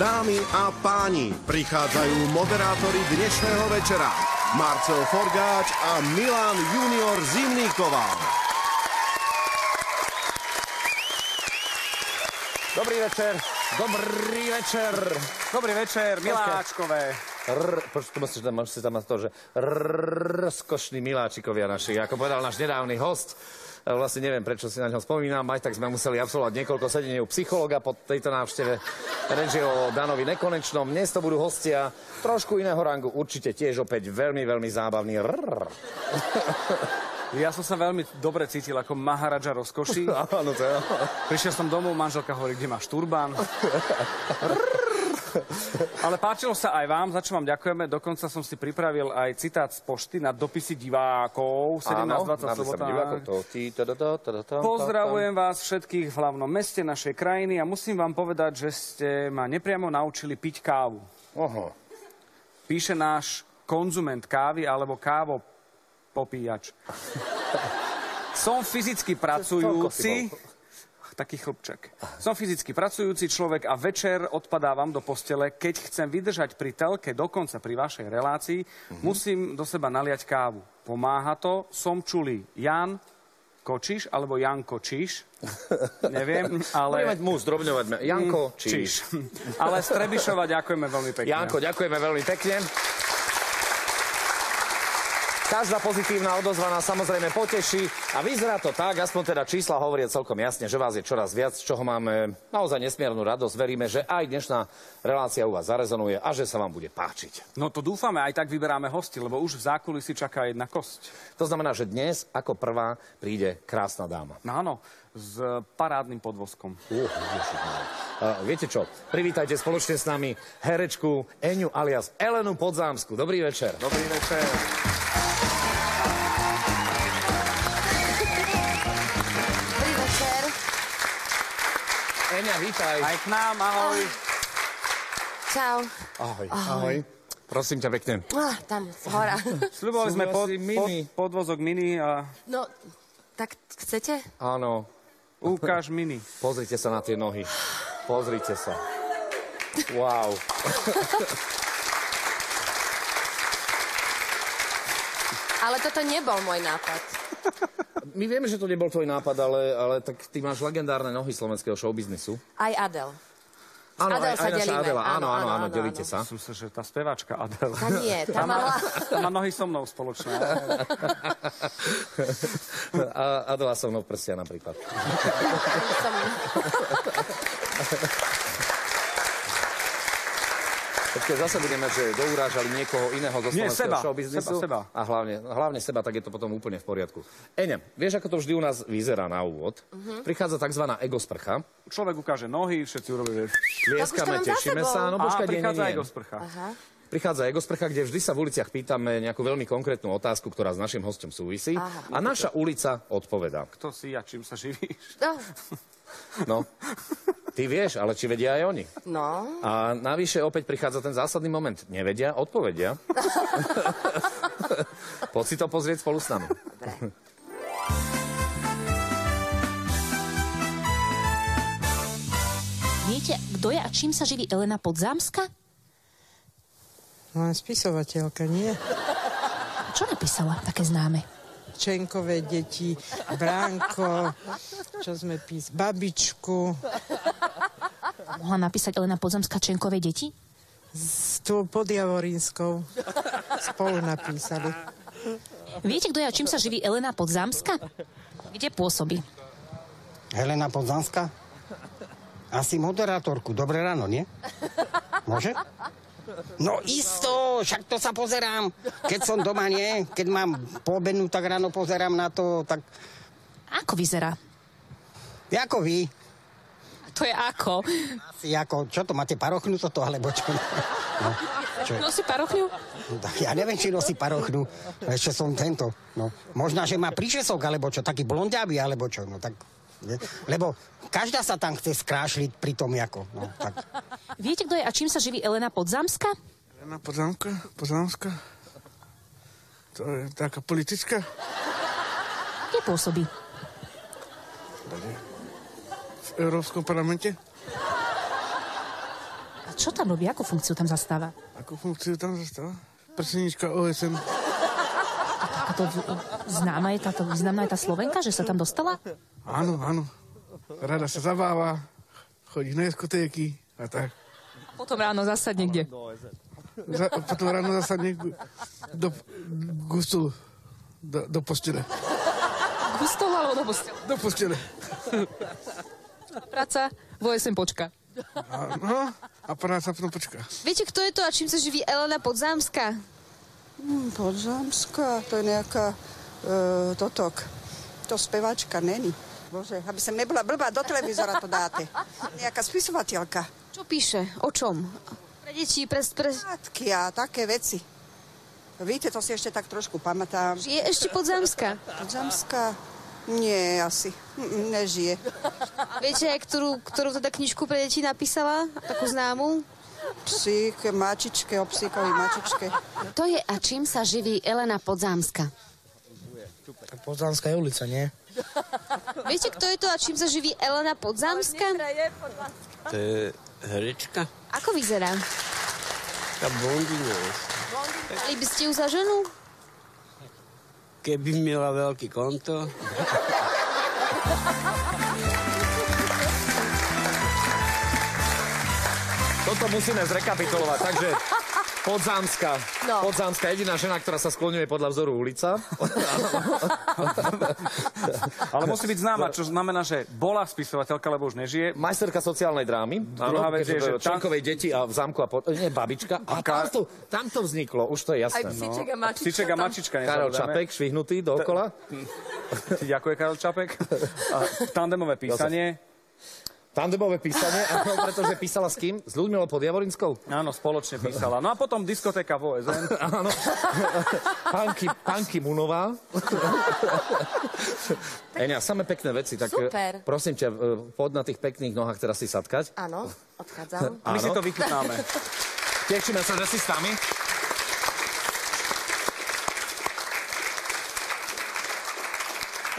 Dámy a páni, prichádzajú moderátori dnešného večera. Marcel Forgáč a Milan Junior Zimníková. Dobrý večer. Dobrý večer. Dobrý večer, miláčkové. R, počuť, tu musíš tam, musíš tam to, že rozkošní miláčikovia naši, ako povedal náš nedávny host. Vlastne neviem, prečo si na ňo spomínam, aj tak sme museli absolvovať niekoľko sedení u psychologa po tejto návšteve. Reč je o Danovi Nekonečnom. Dnes to budú hostia trošku iného rangu, určite tiež opäť veľmi, veľmi zábavný. Ja som sa veľmi dobre cítil ako Maharadža rozkoší. Áno, to je. Prišiel som domov, manželka hovorí, kde máš turbán. Ale páčilo sa aj vám, za čo vám ďakujeme. Dokonca som si pripravil aj citát z pošty na dopisy divákov. 17.20 sobota. Pozdravujem vás všetkých v hlavnom meste našej krajiny a musím vám povedať, že ste ma nepriamo naučili piť kávu. Oho. Píše náš konzument kávy alebo kávo popíjač. Som fyzicky pracujúci, taký chlpček. Som fyzicky pracujúci človek a večer odpadávam do postele. Keď chcem vydržať pri telke dokonca pri vašej relácii, musím do seba naliať kávu. Pomáha to, som čulý. Jan Kočiš alebo Jan Kočiš, neviem, Budeme ale... mať mus, drobňovať. me- Janko, či... Ale z Trebišova ďakujeme veľmi pekne. Janko, ďakujeme veľmi pekne. Každá pozitívna odozva nás samozrejme poteší a vyzerá to tak, aspoň teda čísla hovoria celkom jasne, že vás je čoraz viac, z čoho máme naozaj nesmiernu radosť. Veríme, že aj dnešná relácia u vás zarezonuje a že sa vám bude páčiť. No to dúfame, aj tak vyberáme hosti, lebo už v zákulisí čaká jedna kosť. To znamená, že dnes ako prvá príde krásna dáma. No áno, s parádnym podvozkom. Uh, uh, viete čo, privítajte spoločne s nami herečku Eňu alias Elenu Podzámsku. Dobrý večer. Dobrý večer. Vítaj. Aj k nám, ahoj. Čau. Ahoj. Ahoj. Prosím ťa pekne. Ah, tam, z hora. Sľubovali sme pod, asi pod, mini. podvozok mini a No, tak chcete? Áno, ukáž mini. pozrite sa na tie nohy. Pozrite sa. Wow. Ale toto nebol môj nápad. My vieme, že to nebol tvoj nápad, ale, ale tak ty máš legendárne nohy slovenského showbiznisu. Aj Adel. Áno, Adel aj, sa aj naša delíme. Adela. Áno, Áno, áno, áno, delíte áno. sa. Som sa, že tá speváčka Adele. Tá nie, tá mala... Tá má nohy so mnou spoločné. A Adela so mnou prstia napríklad. som... Keď zase budeme, že dourážali niekoho iného zo Nie, slovenského seba. showbiznisu. Seba, seba. A hlavne, hlavne seba, tak je to potom úplne v poriadku. Eňa, vieš, ako to vždy u nás vyzerá na úvod? Mhm. Prichádza tzv. egosprcha. Človek ukáže nohy, všetci urobia... že- Tlieskame, tešíme sa. No A počkaj, nie, prichádza nie, nie. do sprcha. Aha. Prichádza egosprcha, kde vždy sa v uliciach pýtame nejakú veľmi konkrétnu otázku, ktorá s našim hostom súvisí. Aha. a naša ulica odpovedá. Kto si a čím sa živíš? No, No, ty vieš, ale či vedia aj oni. no. A navyše opäť prichádza ten zásadný moment. Nevedia, odpovedia. Poď si to pozrieť spolu s nami. Dobre. Viete, kto je a čím sa živí Elena Podzámska? No, spisovateľka, nie? Čo napísala také známe? Čenkové deti, Bránko, čo sme pís, babičku, Mohla napísať Elena Podzámska Čenkové deti? s tou podjavorinskou spolu napísali. Viete, kto je a čím sa živí Elena Podzámska? Kde pôsobí? Helena Podzanská? Asi moderátorku. Dobré ráno, nie? Môže? No isto, však to sa pozerám. Keď som doma, nie? Keď mám poobednú, tak ráno pozerám na to, tak... Ako vyzerá? Ako vy? To je ako? Asi ako, čo to, máte parochnu toto, alebo čo? No, čo? Nosí parochňu? Tak Ja neviem, či nosí parochnu. Ešte som tento. No, možná, že má príčesok, alebo čo, taký blondiavý, alebo čo. No tak... Lebo každá sa tam chce skrášliť pri tom, ako. No, tak. Viete, kto je a čím sa živí Elena Podzámska? Žena Poznámka? Poznámska? To je taká politická? Kde pôsobí? V Európskom parlamente? A Čo tam robí? Akú funkciu tam zastáva? Akú funkciu tam zastala? Predsednička OSN. A to v- známa je táto, významná je tá Slovenka, že sa tam dostala? Áno, áno. Rada sa zabáva, chodí na diskotéky a tak. Potom ráno zasadne kde? Za, potom ráno zasadne gu- do gustu, do, do postele. K stolu alebo do postele? Do postele. Práca, VSM počka. A, no, a práca potom počká. Viete, kto je to a čím sa živí Elena Podzámska? Hmm, Podzámska, to je nejaká e, totok. To spevačka není. Bože, aby som nebola blbá, do televízora to dáte. Nejaká spisovateľka. Čo píše? O čom? Pre deti, pre... pre... Matky a také veci. Víte, to si ešte tak trošku pamätám. Je ešte Podzámska. Podzámska? Nie, asi. Mm, Nežije. Viete ktorú, ktorú teda knižku pre deti napísala? Takú známu? Psík, mačičke, o psíkovi mačičke. To je a čím sa živí Elena Podzámska? Podzánska je ulica, nie? Viete, kto je to a čím sa živí Elena Podzámska? To je herečka? Ako vyzerá? Tá blondína. Mali by ste ju za ženu? Keby mala veľký konto. Toto musíme zrekapitulovať, takže Podzámska. No. Podzámska, jediná žena, ktorá sa skloňuje podľa vzoru ulica. Ale musí byť známa, čo znamená, že bola spisovateľka, lebo už nežije. Majsterka sociálnej drámy. Druhá vec je, že tam- Čenkovej deti a v zámku a pod... Nie, babička. A tam to, tam to vzniklo, už to je jasné. Aj psíček a mačička. Psíček a mačička, Karol. Čapek, švihnutý dookola. Ďakujem, Karol Čapek. A tandemové písanie. Tandemové písanie, áno, pretože písala s kým? S Ľudmilou Podjavorinskou? Áno, spoločne písala. No a potom diskotéka v OSN. Áno. Panky, Panky Munová. Eňa, samé pekné veci, tak Super. eh, prosím ťa, eh, poď na tých pekných nohách teraz si sadkať. Áno, odchádzam. My si to vychutnáme. Tešíme sa, že si s nami.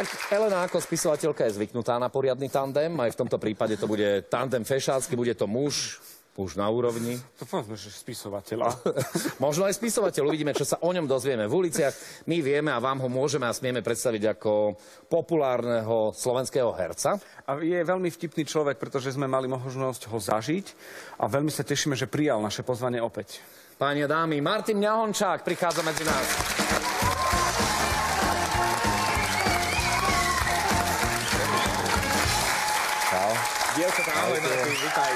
Tak Elena ako spisovateľka je zvyknutá na poriadny tandem, aj v tomto prípade to bude tandem fešácky, bude to muž, muž na úrovni. To povedzme, že spisovateľa. Možno aj spisovateľ, uvidíme, čo sa o ňom dozvieme v uliciach. My vieme a vám ho môžeme a smieme predstaviť ako populárneho slovenského herca. A je veľmi vtipný človek, pretože sme mali možnosť ho zažiť a veľmi sa tešíme, že prijal naše pozvanie opäť. Páni a dámy, Martin Mňahončák prichádza medzi nás. Dievčatá, ahoj, Martin, vitaj.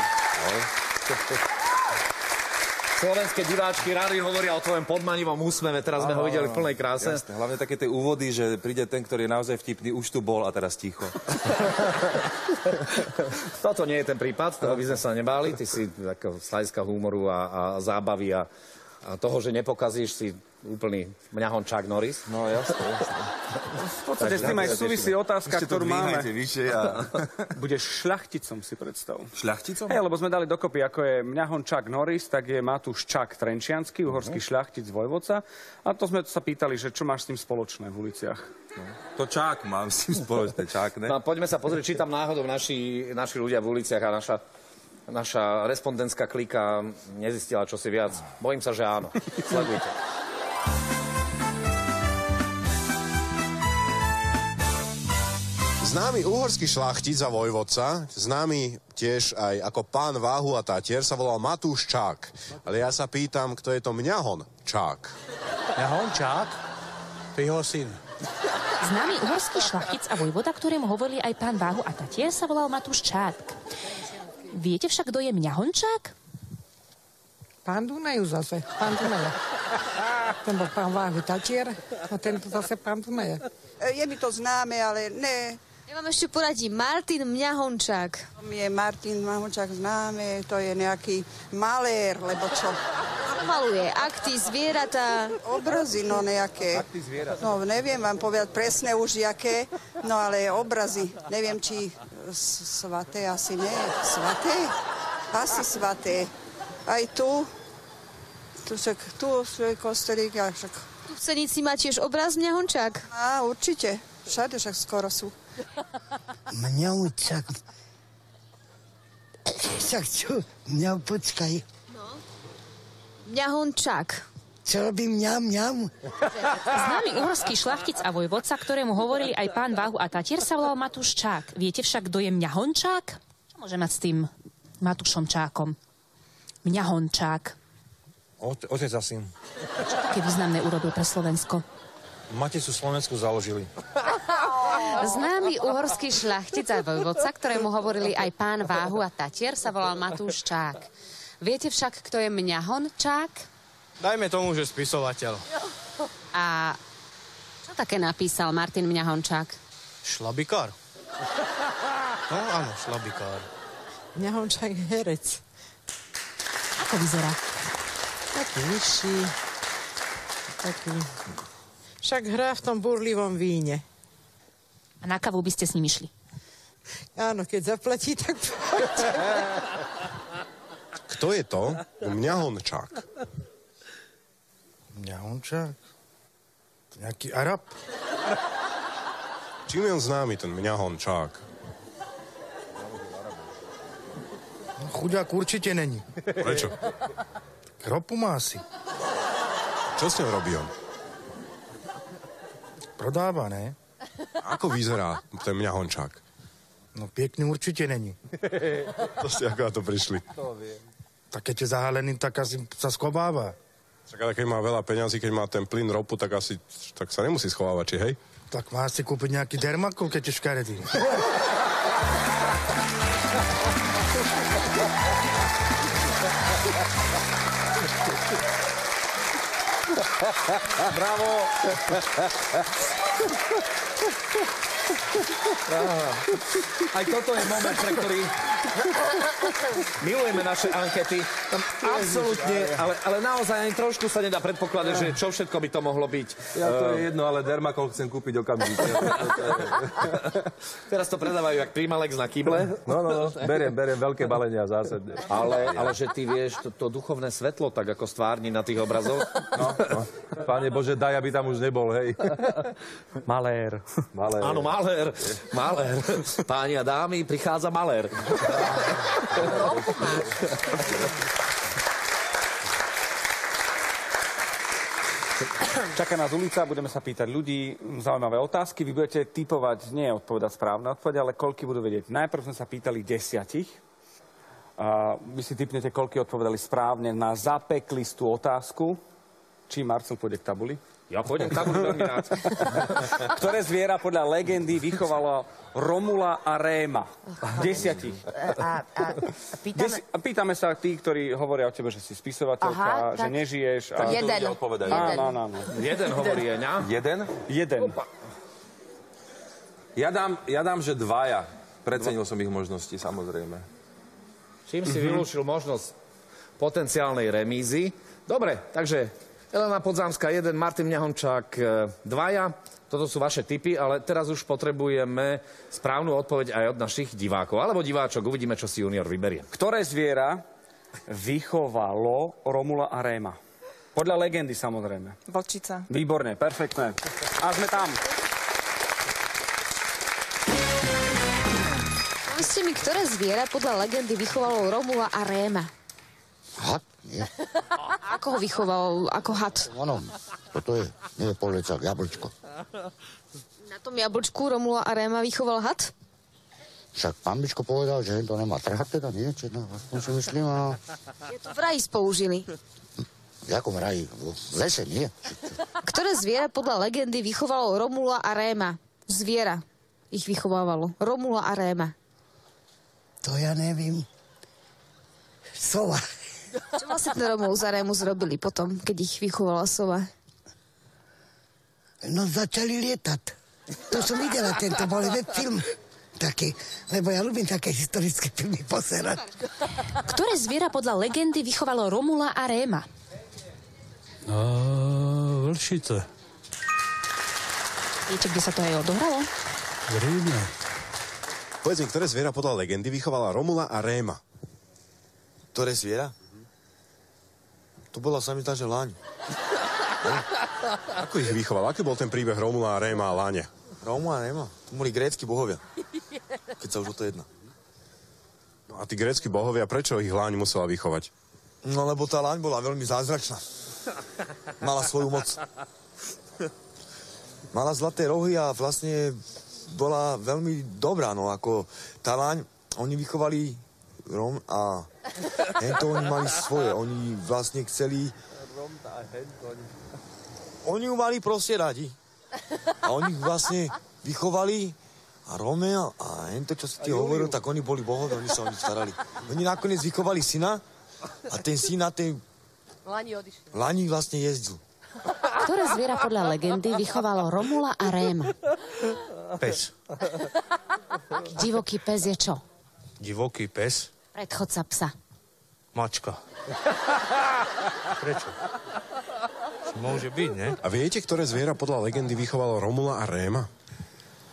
Slovenské diváčky rady hovoria o tvojom podmanivom úsmeve, teraz sme ho videli v plnej kráse. Jasné, hlavne také tie úvody, že príde ten, ktorý je naozaj vtipný, už tu bol a teraz ticho. Toto nie je ten prípad, toho by sme sa nebáli. Ty si ako z hľadiska humoru a, a zábavy a, a toho, že nepokazíš si úplný mňahončák Norris. No jasné, jasné. V podstate s tým aj súvisí otázka, Ešte to ktorú máme. vyššie a... Budeš šľachticom, si predstav. Šľachticom? Hej, lebo sme dali dokopy, ako je Mňahon Čak Norris, tak je Matúš Čak Trenčiansky, uhorský šľachtic z Vojvodca. A to sme sa pýtali, že čo máš s tým spoločné v uliciach. To čák mám s tým spoločné, čák, ne? No, a poďme sa pozrieť, či tam náhodou naši, naši ľudia v uliciach a naša, naša respondentská klika nezistila čosi viac. Bojím sa, že áno. Sledujte. Známy uhorský šlachtic a vojvodca, známy tiež aj ako pán Váhu a Tatier, sa volal Matúš Čák. Ale ja sa pýtam, kto je to Mňahon Čák. Mňahon Čák? To je jeho syn. Známy uhorský šlachtic a vojvoda, ktorému hovorili aj pán Váhu a Tatier, sa volal Matúš Čák. Viete však, kto je Mňahončák? Pán Dunaju zase, pán Dunaja. Ten bol pán Váhu Tatier a tento zase pán Dunaja. E, Je mi to známe, ale ne. Ja vám ešte poradím. Martin Mňahončák. Je Martin Mahončák známe, to je nejaký malér, lebo čo? Maluje akty, zvieratá. Obrazy, no nejaké. No neviem vám povedať presne už jaké, no ale obrazy. Neviem, či svaté, asi nie. Svaté? Asi svaté. Aj tu, tu však, tu je kostelík, a však, Tu v Senici má tiež obraz Mňahončák. á, určite. Všade však skoro sú. Mňa Čák... Však čo? Mňa počkaj. Mňahončák. Čo robím mňam, mňam? Známy uhorský šlachtic a vojvodca, ktorému hovorili aj pán Váhu a Tatier, sa volal Matúš Čák. Viete však, kto je Mňahončák? Čo môže mať s tým Matúšom Čákom? Mňahončák. Ot- otec a syn. Čo také významné urobil pre Slovensko? Maticu Slovensku založili. Známy uhorský šľachtic a vojvodca, ktorému hovorili aj pán Váhu a Tatier, sa volal Matúš Čák. Viete však, kto je Mňahon Čák? Dajme tomu, že spisovateľ. A čo také napísal Martin Mňahončák? Šlabikár. No áno, šlabikár. Mňahončák je herec. Ako vyzerá? Taký vyšší. Taký... Však hrá v tom burlivom víne. A na kavu by ste s ním išli? Áno, keď zaplatí, tak poďte. Kto je to? Mňahončák. Mňahončák? Nejaký Arab? Čím je on známy, ten Mňahončák? No, chudák určite není. Prečo? Ropu má asi. Čo s ňou robí on? Prodáva, ne? Ako vyzerá ten Mňahončák? No pěkný určite není. To ste ako na to prišli. Tak keď je zahalený, tak asi sa schováva. Však ale keď má veľa peňazí, keď má ten plyn ropu, tak asi tak sa nemusí schovávať, či hej? Tak má si kúpiť nejaký dermakol, keď je škaredý. Bravo. Aj toto je moment, pre ktorý milujeme naše ankety. Tam absolútne, ale, ale naozaj ani trošku sa nedá predpokladať, že čo všetko by to mohlo byť. Ja to je Eh, jedno, ale Dermakol chcem kúpiť okamžite. Teraz to predávajú jak Primalex na kyble. No, no, no, beriem, beriem veľké balenia zásadne. Ale, ale že ty vieš, to, to duchovné svetlo tak ako stvárni na tých obrazoch. No, no. Páne Bože, daj, aby tam už nebol, hej. Malér. Malér. Áno, malér. Malér. Páni a dámy, prichádza malér. Čaká nás ulica, budeme sa pýtať ľudí zaujímavé otázky. Vy budete typovať, nie odpovedať správne odpovede, ale koľky budú vedieť. Najprv sme sa pýtali desiatich. A vy si typnete, koľky odpovedali správne na zapeklistú otázku. Či Marcel pôjde k tabuli? Ja pôjdem veľmi rád. Ktoré zviera podľa legendy vychovalo Romula a Réma? Desiatich. A, a, a pýtame... Desi- a pýtame sa tí, ktorí hovoria o tebe, že si spisovateľka, Aha, že tak- nežiješ. tak jeden. odpovedajú. Jeden. Áno, áno, áno. Jeden hovorí Eňa. Jeden? Jeden. Ja dám, ja dám, že dvaja. Precenil som ich možnosti, samozrejme. Čím si vylúčil možnosť potenciálnej remízy. Dobre, takže Elena Podzámska 1, Martin Mňahončák 2. Toto sú vaše tipy, ale teraz už potrebujeme správnu odpoveď aj od našich divákov alebo diváčok. Uvidíme, čo si junior vyberie. Ktoré zviera vychovalo Romula a Réma? Podľa legendy samozrejme. Vlčica. Výborné, perfektné. A sme tam. Povedzte mi, ktoré zviera podľa legendy vychovalo Romula a Réma? Had? Nie. Ako ho vychoval? Ako had? Ono, toto je, nie je polecak, jablčko. Na tom jablčku Romula a Réma vychoval had? Však pán Bičko povedal, že to nemá trhať teda, nie? Či, no, aspoň si myslím, a Je to v raji spoužili. v jakom raji? V lese, nie? Ktoré zviera podľa legendy vychovalo Romula a Réma? Zviera ich vychovávalo. Romula a Réma. To ja neviem. Sova. Čo vlastne ten Romulus a Rémus robili potom, keď ich vychovala sova? No začali lietať. To som videla, tento bol web film taký, lebo ja ľúbim také historické filmy pozerať. Ktoré zviera podľa legendy vychovalo Romula a Réma? No, vlčice. Viete, kde sa to aj odohralo? V Ríme. Povedz mi, ktoré zviera podľa legendy vychovala Romula a Réma? Ktoré zviera? To bola sa mi tá, že laň. Ako ich vychoval? Aký bol ten príbeh Romula a Réma a Láne? Róma a Réma. To boli grécky bohovia. Keď sa už o to jedná. No a tí grécky bohovia, prečo ich Láň musela vychovať? No lebo tá laň bola veľmi zázračná. Mala svoju moc. Mala zlaté rohy a vlastne bola veľmi dobrá, no ako tá laň, oni vychovali Rom a hento oni mali svoje, oni vlastne chceli... Oni ju mali proste radi. A oni ju vlastne vychovali a Romeo a hento, čo si ti hovoril, tak oni boli bohovi, oni sa o nich starali. Oni nakoniec vychovali syna a ten syn na tej Lani odišli. lani vlastne jezdil. Ktoré zviera podľa legendy vychovalo Romula a Réma? Pes. Divoký pes je čo? Divoký pes. Predchodca psa. Mačka. Prečo? Môže byť, ne? A viete, ktoré zviera podľa legendy vychovalo Romula a Réma?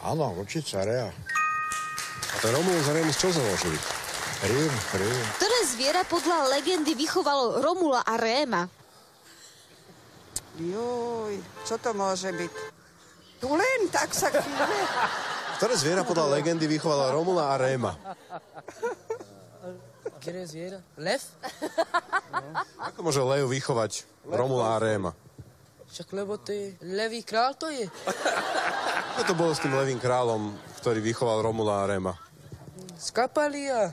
Áno, určite Rea. A ten Romulus a Rémus čo založili? Rím, Rím. Ktoré zviera podľa legendy vychovalo Romula a Réma? Juj, čo to môže byť? Tu len tak sa chvíle. Ktoré zviera podľa legendy vychovalo Romula a Réma? Ktoré zviera? Lev? Ako môže Leo vychovať Romula a Réma? Však lebo to je levý král to je. Ako to bolo s tým levým kráľom, ktorý vychoval Romula a Réma? Skapali a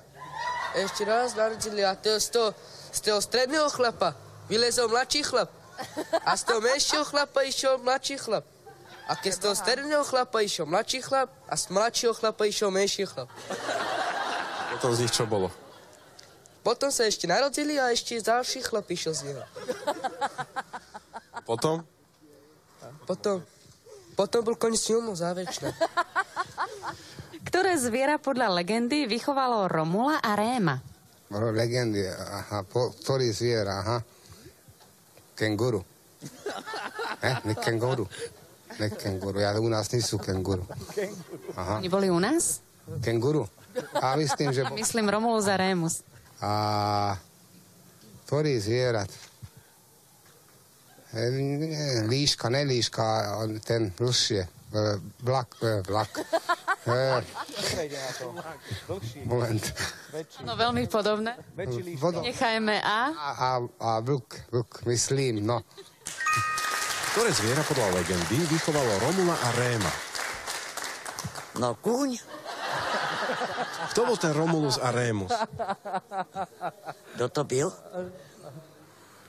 ešte raz narodili a to z toho, z toho stredného chlapa vylezol mladší chlap. A z toho menšieho chlapa išiel mladší chlap. A keď z toho stredného chlapa išiel mladší chlap a z mladšieho chlapa išiel menší chlap. Potom z nich čo bolo? Potom sa ešte narodili a ešte ďalší chlap išiel z neho. Potom? Potom, potom bol koniec filmu záverečná. Ktoré zviera podľa legendy vychovalo Romula a Réma? Legendy, aha, po, ktorý zviera, aha. Kenguru. Eh, ne kenguru. Ne kenguru, ja, u nás nie sú kenguru. Aha. Oni boli u nás? Kenguru. A myslím, že... Myslím Romulus a Rémus. A ktorý zvierat? E, nie, Líška, ne líška, ale ten dlhšie. E, Vlak, e, vlak. Moment. No veľmi podobné. Nechajme A. A, a, a vlk, vlk, myslím, no. Ktoré zviera podľa legendy vychovalo Romula a Réma? No kúň. Kto bol ten Romulus a Rémus? Kto to byl?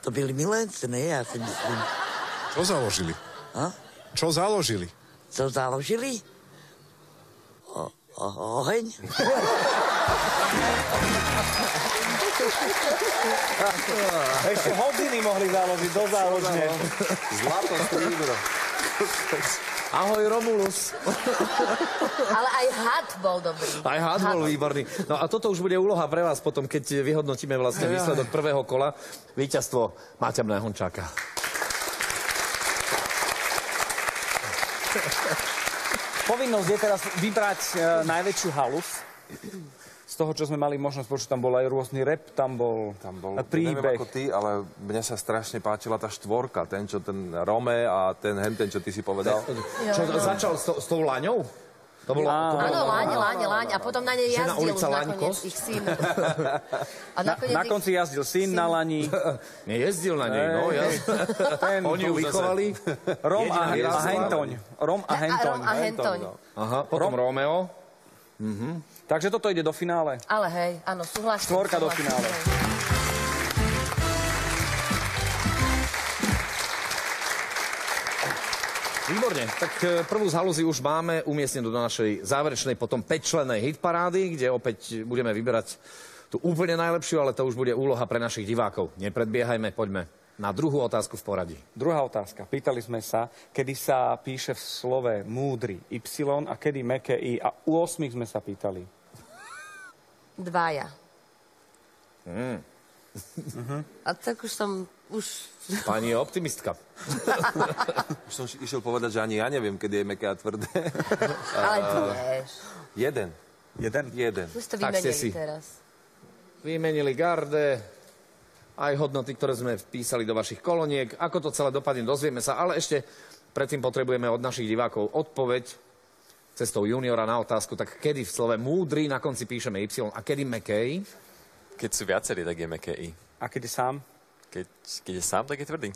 To byli milenci, ne? Ja si myslím. Čo založili? A? Čo založili? Co založili? O, o, oheň? Ešte hodiny mohli založiť do záložne. Zlato, stríbro. Ahoj, Romulus. Ale aj had bol dobrý. Aj had bol výborný. No a toto už bude úloha pre vás potom, keď vyhodnotíme vlastne výsledok prvého kola. Víťazstvo Maťa Hončáka. Povinnosť je teraz vybrať e, najväčšiu halus. Toho, čo sme mali možnosť počuť, tam bol aj rôzny rap, tam bol, Tam bol, príbeh. neviem ako ty, ale mne sa strašne páčila tá štvorka, ten, čo ten Rome a ten henten, čo ty si povedal. Čo začal s, to, s tou laňou? To bolo, to bolo... Áno, láň, láň, láň. A potom na nej jazdil ulica už nakoniec ich syn. A Na, na ich- konci jazdil syn na lani. Nejezdil na nej, no. Ten Oni ju vychovali. Rom a, Jediná a vyrazila. Hentoň. Rom a A Hentoň. Rom a Hentoň. Aha, potom Romeo. Takže toto ide do finále. Ale hej, áno, súhlasím. Štvorka do finále. Výborne. Tak e, prvú z halúzy už máme umiestnenú do našej záverečnej potom 5-člennej hitparády, kde opäť budeme vyberať tú úplne najlepšiu, ale to už bude úloha pre našich divákov. Nepredbiehajme, poďme na druhú otázku v poradí. Druhá otázka. Pýtali sme sa, kedy sa píše v slove múdry Y a kedy meké I. A u 8 sme sa pýtali. Dvaja. Mm. A tak už som, už... Pani je optimistka. Už som išiel povedať, že ani ja neviem, kedy je meké a tvrdé. Ale ty A- vieš. Jeden. Jeden? Jeden. Už to Tak ste vymenili si. teraz. Vymenili garde, aj hodnoty, ktoré sme vpísali do vašich koloniek. Ako to celé dopadne, dozvieme sa, ale ešte predtým potrebujeme od našich divákov odpoveď cestou juniora na otázku, tak kedy v slove múdry na konci píšeme Y a kedy mekej? Keď sú viacerí, tak je meké I. A keď je sám? Keď, keď je sám, tak je tvrdý.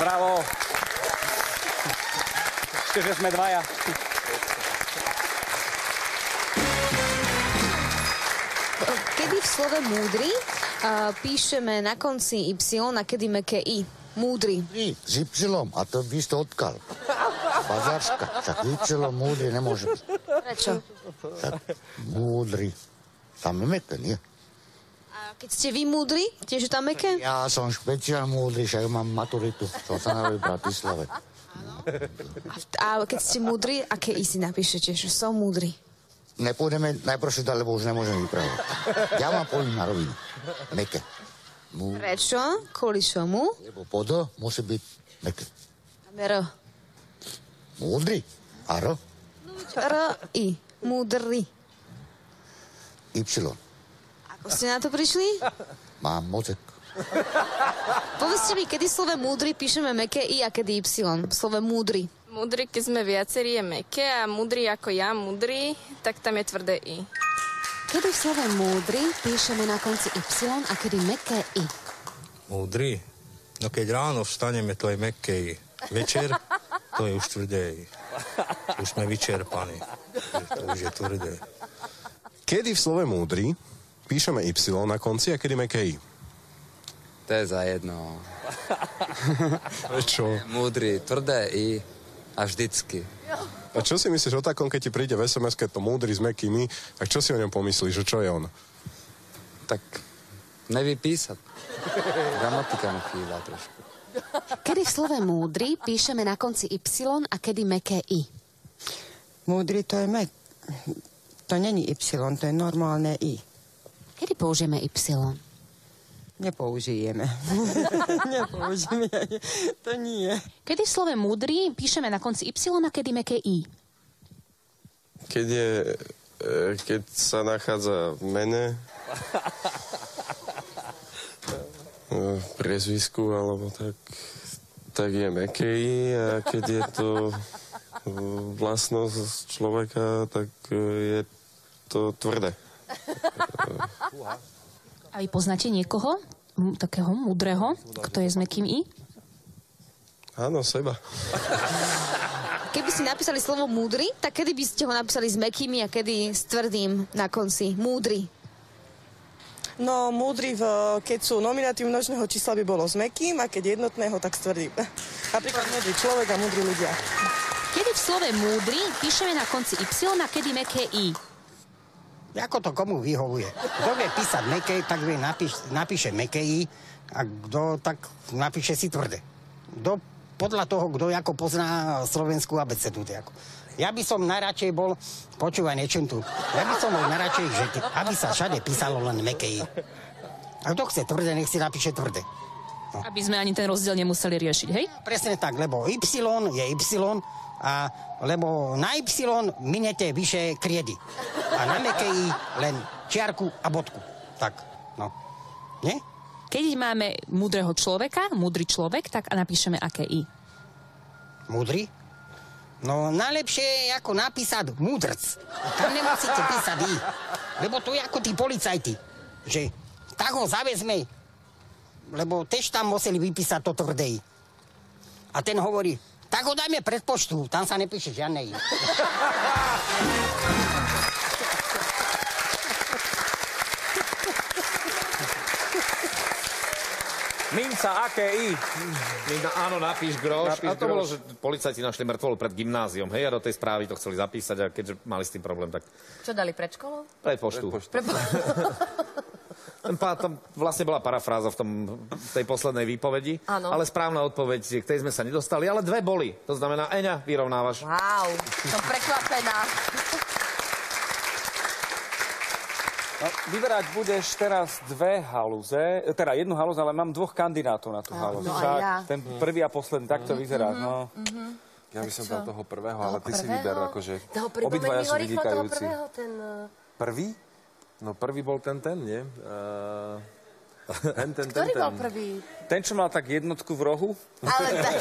Bravo. Ešte, že sme dvaja. V slove múdry uh, píšeme na konci Y a kedy meké I? Múdry. I, s Y, a to vy ste odkal. Bazačka, však Y múdry nemôže byť. Prečo? Tak múdry. Tam je meké, nie? A keď ste vy múdry, tiež je tam meké? Ja som špeciál múdry, však mám maturitu. Som sa narodil v Bratislave. A keď ste múdri, aké I si napíšete, že som múdry? не понеме, најпроше дале Боже, не можеме да ги правиме. Јама поим на ровина. Меке. Му... Речо, колишо му? Ебо подо, може би меке. Амеро. Мудри. Аро. Аро и. Мудри. Ипсилон. Ако сте нато пришли? Ма, мозек. Повести ми, каде слове мудри пишеме меке и а каде ипсилон? Слове мудри. Múdry, keď sme viacerí, je meké a múdry ako ja, múdry, tak tam je tvrdé i. Kedy v slove múdry píšeme na konci Y a kedy meké I? Múdry? No keď ráno vstaneme, to je mekkej. Večer, to je už tvrdé. Už sme vyčerpaní. To už je tvrdé. Kedy v slove múdry píšeme Y na konci a kedy meké I? To je za jedno. Prečo? Múdry, tvrdé i a vždycky. A čo si myslíš o takom, keď ti príde v sms to múdry s mekými, tak čo si o ňom pomyslíš, že čo je on? Tak nevie písať. Gramatika mu chýba trošku. Kedy v slove múdry píšeme na konci Y a kedy meké I? Múdry to je mek. To není Y, to je normálne I. Kedy použijeme Y? Nepoužijeme. Nepoužijeme. To nie. Kedy v slove múdry píšeme na konci Y a kedy meké I? Keď je, e, keď sa nachádza v mene, e, v priezvisku, alebo tak, tak je mekej a keď je to vlastnosť človeka, tak e, je to tvrdé. A vy poznáte niekoho, m, takého múdreho, kto je s mekým I? Áno, seba. Keby ste napísali slovo múdry, tak kedy by ste ho napísali s mekými a kedy s tvrdým na konci? Múdry. No, múdry, v, keď sú nominatív množného čísla by bolo s mekým a keď jednotného, tak s tvrdým. Napríklad múdry človek a múdry ľudia. Kedy v slove múdry píšeme na konci Y a kedy meké I? Ako to komu vyhovuje? Kto vie písať meké, tak vie napíš, napíše meké I a kto tak napíše si tvrdé. Kto podľa toho, kto ako pozná slovenskú abecedu. Ako. Ja by som najradšej bol, počúvaj niečo tu, ja by som bol najradšej, že aby sa všade písalo len meké I. A kto chce tvrdé, nech si napíše tvrdé. Aby sme ani ten rozdiel nemuseli riešiť, hej? Presne tak, lebo Y je Y a lebo na Y minete vyše kriedy. A na meké I len čiarku a bodku. Tak, no. Nie? Keď máme múdreho človeka, múdry človek, tak napíšeme aké I. Múdry? No najlepšie je ako napísať múdrc. Tam nemusíte písať I. Lebo to je ako tí policajti. Že tak ho zavezme, lebo tež tam museli vypísať to tvrdé I. A ten hovorí, tak ho dajme pred poštu, tam sa nepíše žiadne I. Minca, aké I? Minca, áno, napíš groš. Napíš a to bolo, groš. že policajti našli mŕtvolu pred gymnáziom, hej, a do tej správy to chceli zapísať a keďže mali s tým problém, tak Čo dali pred školou? pred poštu. Pre... Ten pá, tam vlastne bola parafráza v, tom, tej poslednej výpovedi, Áno. ale správna odpoveď, k tej sme sa nedostali, ale dve boli. To znamená, Eňa, vyrovnávaš. Wow, som prekvapená. No, vyberať budeš teraz dve halúze, teda jednu halúzu, ale mám dvoch kandidátov na tú halúzu. no Však ja. Ten prvý a posledný, tak to vyzerá. No. Ja by som dal toho prvého, ale ty si prvého? vyber, akože Toho pri- obidvaja poďme sú mi ho rýchlo toho prvého, ten... eh, Prvý? No prvý bol ten ten, nie? Uh... Ten, ten, Ktorý bol prvý? Ten, čo mal tak jednotku v rohu. Ale tak...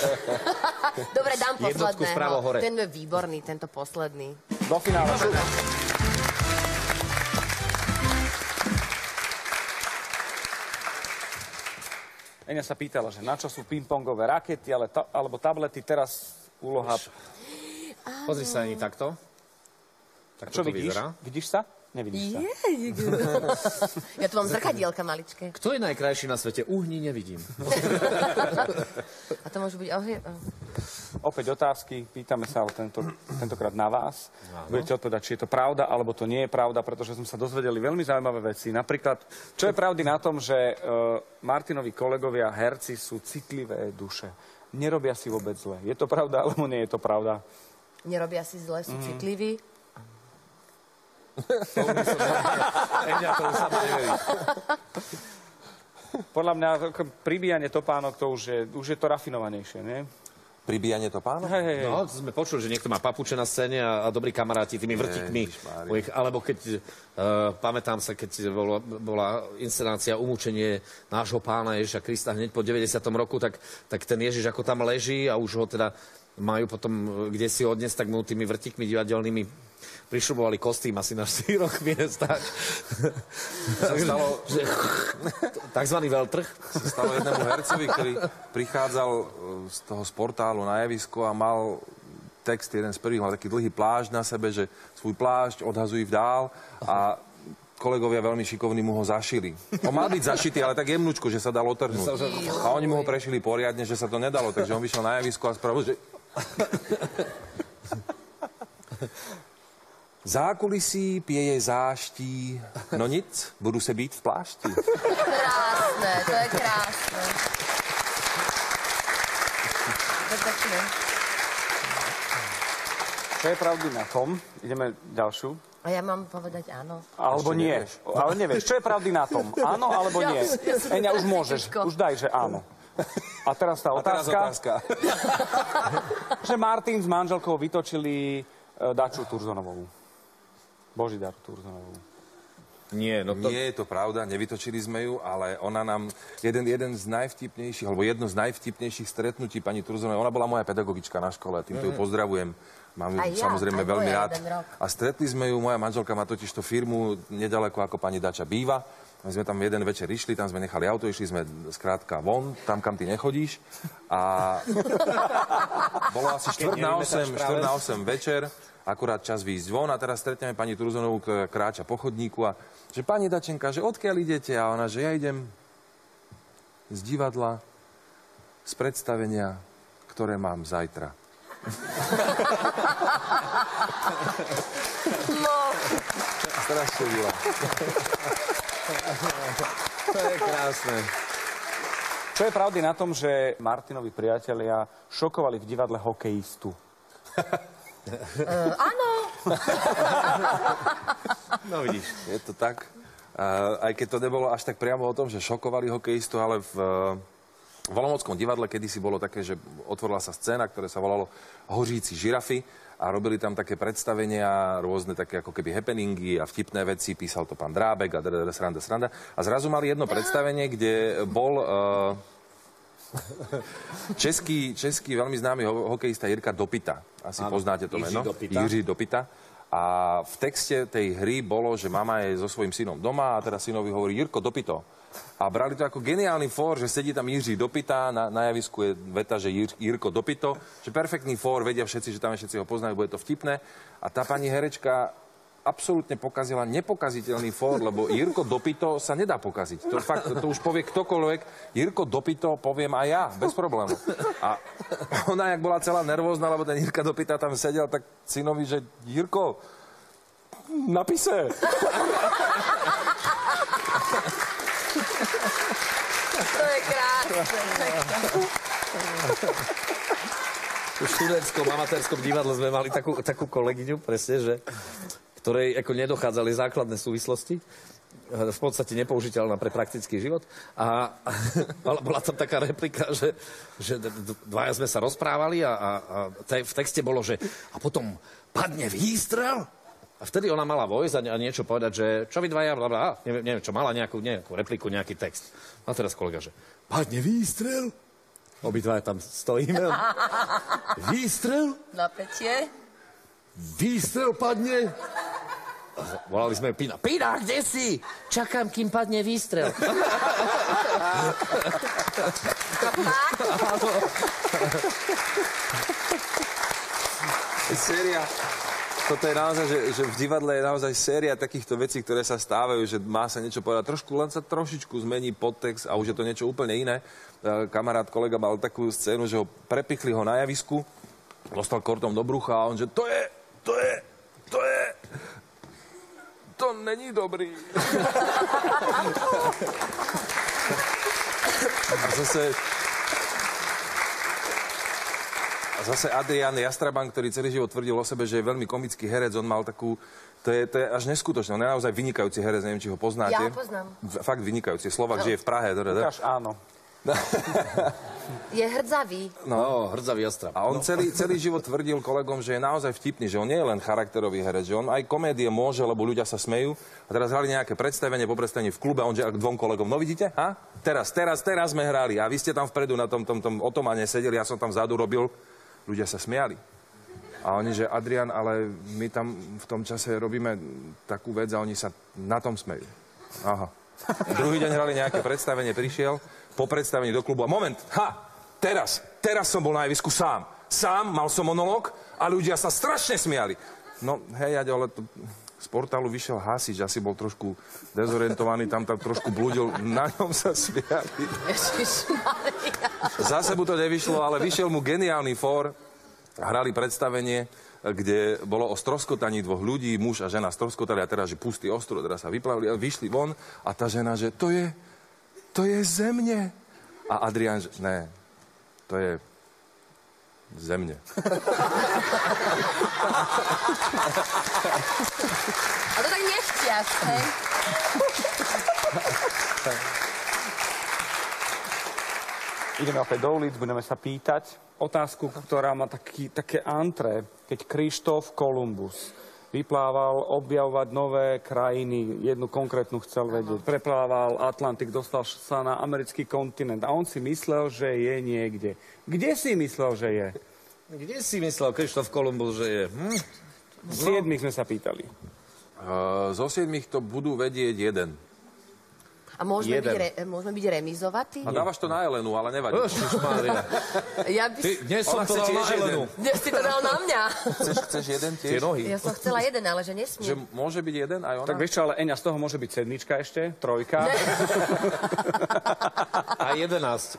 Dobre, dám posledného. Jednotku vpravo hore. Ten je výborný, tento posledný. Do finále. Eňa sa pýtala, že na čo sú pingpongové rakety ale ta, alebo tablety, teraz úloha... Pozri sa ani takto. Tak čo vidíš? Vyzerá. Vidíš sa? Nevidíš sa. Jej. Ja tu mám zrkadielka maličké. Kto je najkrajší na svete? Uhni nevidím. A to môže byť ohrie... Opäť otázky, pýtame sa ale tento, tentokrát na vás. Áno. Budete odpovedať, či je to pravda, alebo to nie je pravda, pretože sme sa dozvedeli veľmi zaujímavé veci. Napríklad, čo je pravdy na tom, že uh, Martinovi kolegovia, herci sú citlivé duše. Nerobia si vôbec zle. Je to pravda, alebo nie je to pravda? Nerobia si zle, sú Mm. citliví. Eňa, to už sama neverí. Podľa mňa pribíjanie topánok, to už je, už je to rafinovanejšie, nie? Pribíjanie topánok? Hej, hej, hej. No, sme počuli, že niekto má papuče na scéne a, a dobrí kamaráti tými vrtikmi. Ježišmária. Alebo keď, uh, pamätám sa, keď bola, bola inscenácia Umúčenie nášho pána Ježiša Krista hneď po 90. roku, tak, tak ten Ježiš ako tam leží a už ho teda majú potom eh, kde si odniesť, tak mu tými vrtikmi divadelnými prišrubovali kostým asi na štyroch miestach. Sa stalo- že, takzvaný veľtrh. sa stalo jednému hercovi, ktorý prichádzal e, z toho z portálu na javisko a mal text jeden z prvých, mal taký dlhý plášť na sebe, že svoj plášť odhazuj v dál a kolegovia veľmi šikovní mu ho zašili. On mal byť zašitý, ale tak jemnučko, že sa dal otrhnúť. A oni mu ho prešili poriadne, že sa to nedalo, takže on vyšiel na javisko a spravil, že... Zákulisí pieje záští, no nic, budu se být v plášti. Krásne, to je. Perfektne. Čo je pravdy na tom? Ideme ďalšiu. A ja mám povedať áno. Alebo Ešte nie. nevieš. Ale nevieš, čo je pravdy na tom? Áno alebo nie? Eňa, už môžeš. Už daj, že áno. A teraz tá A teraz otázka, otázka. že Martin s manželkou vytočili uh, Daču Turzonovou. Božidar Turzonovou. Nie, no to... Nie je to pravda, nevytočili sme ju, ale ona nám, jeden, jeden z najvtipnejších, alebo jedno z najvtipnejších stretnutí pani Turzonovej, ona bola moja pedagogička na škole, týmto ju Mhm. pozdravujem. Mám ju ja, samozrejme veľmi rád. A stretli sme ju, moja manželka má totiž to firmu nedaleko ako pani Dača býva. My sme tam jeden večer išli, tam sme nechali auto, išli sme skrátka von, tam, kam ty nechodíš. A bolo asi Keď štvrt na nevieme sa 8, práve. štvrt na 8 večer, akurát čas výjsť von a teraz stretneme pani Turzonovú, ktorá kráča po chodníku a že pani Dačenka, že odkiaľ idete? A ona, že ja idem z divadla, z predstavenia, ktoré mám zajtra. No, Strašne milá. To je krásne. Čo je pravdy na tom, že Martinovi priatelia šokovali v divadle hokejistu? Uh, áno. No vidíš. Je to tak. Uh, aj keď to nebolo až tak priamo o tom, že šokovali hokejistu, ale v, uh, v divadle kedysi bolo také, že otvorila sa scéna, ktoré sa volalo Hoříci žirafy a robili tam také predstavenia, rôzne také ako keby happeningy a vtipné veci, písal to pán Drábek a sranda, sranda. A zrazu mali jedno predstavenie, kde bol uh, český, český veľmi známy ho- hokejista Jirka Dopita. Asi Áno, poznáte to Jiří meno. Dopita. Jiří Dopita. A v texte tej hry bolo, že mama je so svojím synom doma a teraz synovi hovorí Jirko Dopito. A brali to ako geniálny fór, že sedí tam Jiří Dopita, na, na javisku je veta, že Jir, Jirko Dopito, že perfektný fór, vedia všetci, že tam všetci ho poznajú, bude to vtipné. A tá pani herečka absolútne pokazila nepokaziteľný fór, lebo Jirko Dopito sa nedá pokaziť. To, fakt, to už povie ktokoľvek. Jirko Dopito poviem aj ja, bez problému. A ona, jak bola celá nervózna, lebo ten Jirka Dopita tam sedel, tak synovi, že Jirko, napise. To je krásne. v študentskom amatérskom divadle sme mali takú, takú kolegyňu, presne, že, ktorej ako nedochádzali základné súvislosti v podstate nepoužiteľná pre praktický život. A, bola tam taká replika, že, že dvaja sme sa rozprávali a, a, a te, v texte bolo, že a potom padne výstrel a vtedy ona mala vojsť a, niečo povedať, že čo vy dvaja, bla, neviem, neviem, čo, mala nejakú, nejakú repliku, nejaký text. A teraz kolega, že padne výstrel? Obidvaja tam stojíme. Výstrel? Napätie. Výstrel padne. Volali sme Pina. Pina, kde si? Čakám, kým padne výstrel. séria. Toto je naozaj, že, že v divadle je naozaj séria takýchto vecí, ktoré sa stávajú, že má sa niečo povedať. Trošku len sa trošičku zmení podtext a už je to niečo úplne iné. E, Kamarát, kolega mal takú scénu, že ho prepichli ho na javisku, dostal kortom do brucha a on, že to je, to je, to je, to není dobrý. A zase, a zase Adrian Jastraban, ktorý celý život tvrdil o sebe, že je veľmi komický herec, on mal takú, to je, to je až neskutočné, on je naozaj vynikajúci herec, neviem, či ho poznáte. Ja ho poznám. V- Fakt vynikajúci, Slovak No. žije v Prahe. Dore. Lukáš, áno. Je hrdzavý. No, hrdzavý ostrab. A on celý, celý život tvrdil kolegom, že je naozaj vtipný, že on nie je len charakterový herec, že on aj komédie môže, lebo ľudia sa smejú. A teraz hrali nejaké predstavenie, po predstavení v klube a on že k dvom kolegom, no vidíte, ha? Teraz, teraz, teraz sme hrali a vy ste tam vpredu na tom, tom, tom otomane sedeli, ja som tam vzadu robil, ľudia sa smiali. A oni, že Adrian, ale my tam v tom čase robíme takú vec a oni sa na tom smejú. Aha. Druhý deň hrali nejaké predstavenie, prišiel po predstavení do klubu a moment, ha, teraz, teraz som bol na javisku sám. Sám, mal som monolog a ľudia sa strašne smiali. No, hej, Aďo, ale to, z portálu vyšiel hasič, asi bol trošku dezorientovaný, tam tam trošku blúdil, na ňom sa smiali. Zase mu to nevyšlo, ale vyšiel mu geniálny fór. Hrali predstavenie, kde bolo o stroskotaní dvoch ľudí, muž a žena stroskotali a teraz, že pustý ostrov, teraz sa vyplavili a vyšli von a tá žena, že to je, to je zemne. A Adrian, že ne, to je zemne. A to tak nechťaš, hej? Ideme opäť do ulic, budeme sa pýtať otázku, ktorá má taký, také antre. Keď Krištof Kolumbus vyplával objavovať nové krajiny, jednu konkrétnu chcel vedieť, preplával Atlantik, dostal sa na americký kontinent a on si myslel, že je niekde. Kde si myslel, že je? Kde si myslel Krištof Kolumbus, že je? Hm? Siedmých sme sa pýtali. Uh, zo siedmých to budú vedieť jeden. A môžeme Jeden. byť, re, môžeme byť remizovatí? A dávaš to na Elenu, ale nevadí. Ježišmária. Ja by... Ty, dnes som to dal tiež na. Elenu. Dnes si to dal na mňa. Chceš, chceš jeden tiež? Tie nohy. Ja som chcela jeden, ale že Že nesmiem. môže byť jeden aj ona? Tak vieš čo, ale Eňa, z toho môže byť sedmička ešte, trojka. A 11.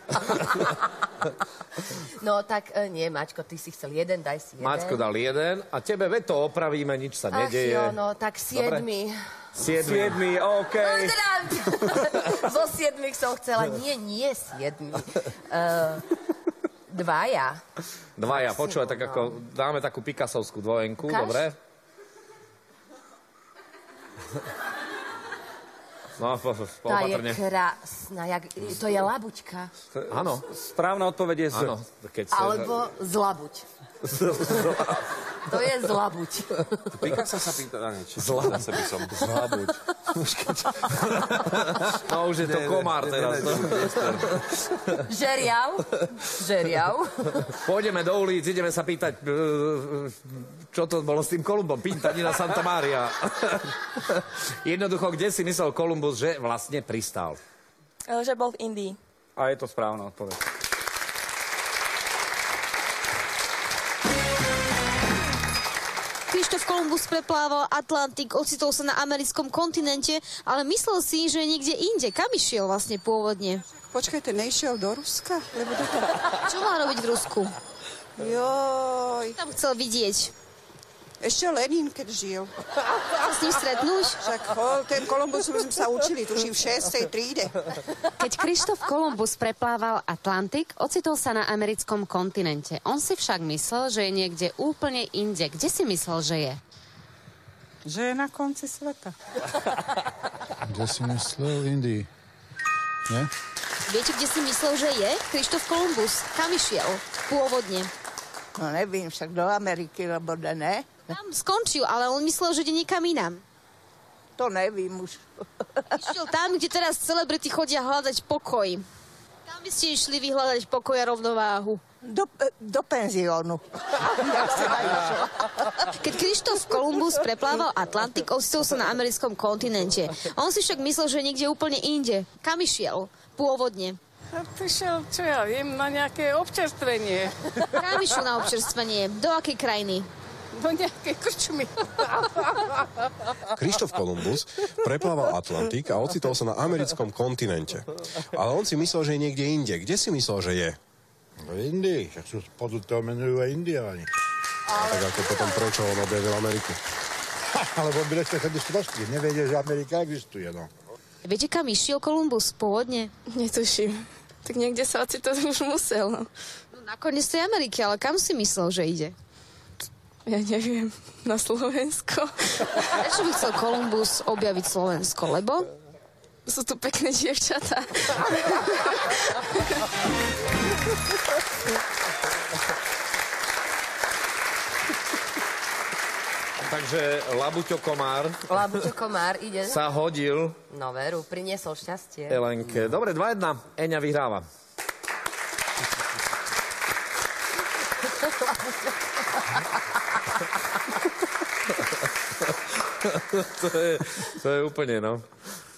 No tak e, nie, Maťko, ty si chcel jeden, daj si jeden. Maťko dal jeden a tebe veď to opravíme, nič sa Ach nedeje. jo, no tak siedmi. Siedmi. Siedmi, OK. No, teda, zo siedmých som chcela, nie, nie siedmi. Uh, dvaja. Dvaja, počúvaj, tak ako dáme takú pikasovskú dvojenku, Ukáž? dobre? No, po, po, po, Tá je opatrne. krásna, jak, to je labuťka. Áno. Správna odpoveď je z. Áno, keď sa... Alebo zlabuť. To je zlabuť. Pikasa sa pýta na niečo. Zla- Zase by som. Zlabuť. No už je to Ne, komár ne, teraz. ne. Žeriav. Žeriav. Pôjdeme do ulic, ideme sa pýtať, e, čo to bolo s tým Kolumbom. Pintanina Santa Maria. Jednoducho, kde si myslel Kolumbus, že vlastne pristal? Že bol v Indii. A je to správna odpoveď. Kolumbus preplával Atlantik, ocitol sa na americkom kontinente, ale myslel si, že je niekde inde. Kam išiel vlastne pôvodne? Počkajte, nešiel do Ruska? Lebo do toho... Čo mal robiť v Rusku? Joj. Tam chcel vidieť. Ešte Lenin, keď žil. A s ním stretnúť? Však ho, ten Kolumbus sme sa učili, tuším, v 6. tríde. Keď Krištof Kolumbus preplával Atlantik, ocitol sa na americkom kontinente. On si však myslel, že je niekde úplne inde. Kde si myslel, že je? Že je na konci sveta. Kde si myslel? Indii. Nie? Viete, kde si myslel, že je? Krištof Kolumbus. Kam išiel? Pôvodne. No nevím, však do Ameriky, lebo da ne. Tam skončil, ale on myslel, že ide niekam inám. To nevím už. Išiel tam, kde teraz celebrity chodia hľadať pokoj. Tam by ste išli vyhľadať pokoj a rovnováhu. Do, e, do penziónu. Keď Krištof Kolumbus preplával Atlantik, ocitol sa na americkom kontinente. On si však myslel, že niekde úplne inde. Kam išiel? Pôvodne. Prišiel, čo ja viem, na nejaké občerstvenie. Kam išiel na občerstvenie? Do akej krajiny? Do nejakej krčmy. Krištof Kolumbus preplával Atlantik a ocitol sa na americkom kontinente. Ale on si myslel, že je niekde inde. Kde si myslel, že je? No v Indii, však sú podľa toho menujú aj Indiáni. A tak ako potom prečo on objavil Ameriku? Alebo by ste chodili sprostí, nevedie, že Amerika existuje, no. Viete, kam išiel Kolumbus pôvodne? Netuším. Tak niekde sa to už musel. No. No, nakoniec tej Ameriky, ale kam si myslel, že ide? Ja neviem. Na Slovensko. Prečo by chcel Kolumbus objaviť Slovensko? Lebo? Sú tu pekné dievčatá. Takže Labuťo Komár Labuťo Komár ide. sa hodil No veru, priniesol šťastie. Elenke. Dobre, 2-1. Eňa vyhráva. to, je, to je úplne, no.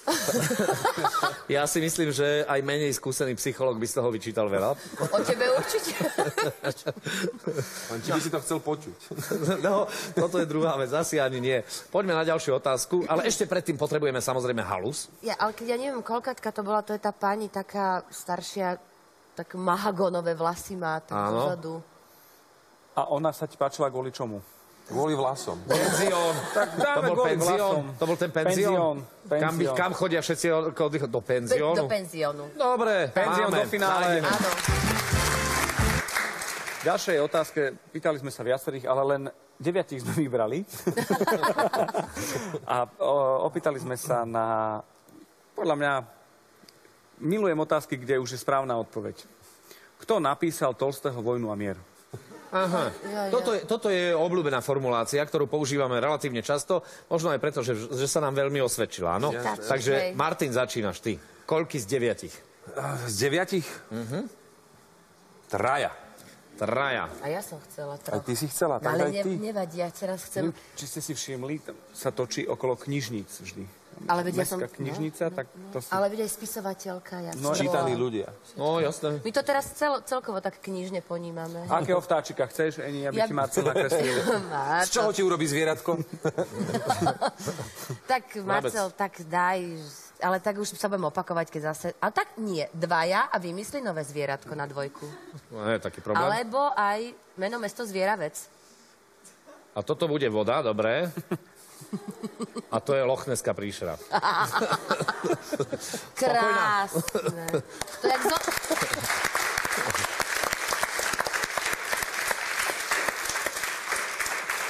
Ja si myslím, že aj menej skúsený psycholog by z toho vyčítal veľa. O tebe určite. Len či by si to chcel počuť. No, toto je druhá vec, asi ani nie. Poďme na ďalšiu otázku, ale ešte predtým potrebujeme samozrejme halus. Ja, ale keď ja neviem, koľkatka to bola, to je tá pani taká staršia, tak mahagonové vlasy má tak Áno. A ona sa ti páčila kvôli čomu? Kvôli vlasom. Penzión. Tak to dáme bol kvôli penzión. vlasom. To bol ten penzión. Penzión, Kam, by, kam chodia všetci? Do penziónu? Do penziónu. Dobre, Penzión do finále. nájdeme. Áno. V ďalšej otázke pýtali sme sa viacerých, ale len deviatich sme vybrali. a o, opýtali sme sa na, podľa mňa, milujem otázky, kde už je správna odpoveď. Kto napísal Tolstého Vojnu a mier? Aha. Toto je, toto je obľúbená formulácia, ktorú používame relatívne často, možno aj preto, že, že sa nám veľmi osvedčila, áno? Ja- Takže Martin, začínaš ty. Koľky z deviatich? Z deviatich? Mhm. Traja. Traja. A ja som chcela Aj troch. ty si chcela, No, tak ale aj ne, ty. nevadí, ja teraz chcem... Či ste si všimli, sa točí okolo knižníc vždy. Ale som- Mestská knižnica, tak to sú... Ale veď aj spisovateľka. Ja No, čítaní ľudia. No, jasné. My to teraz cel, celkovo tak knižne ponímame. Akého vtáčika chceš, Eni, aby Ja- ti Marcel nakreslil? Z čoho ti urobí zvieratko? Tak, Marcel, tak daj, ale tak už sa budem opakovať, keď zase... A tak nie, dvaja a vymysli nové zvieratko na dvojku. No, je taký problém. Alebo aj meno mesto zvieravec. A toto bude voda, dobré. A to je lochneská príšera. Krásne. To je jak zo...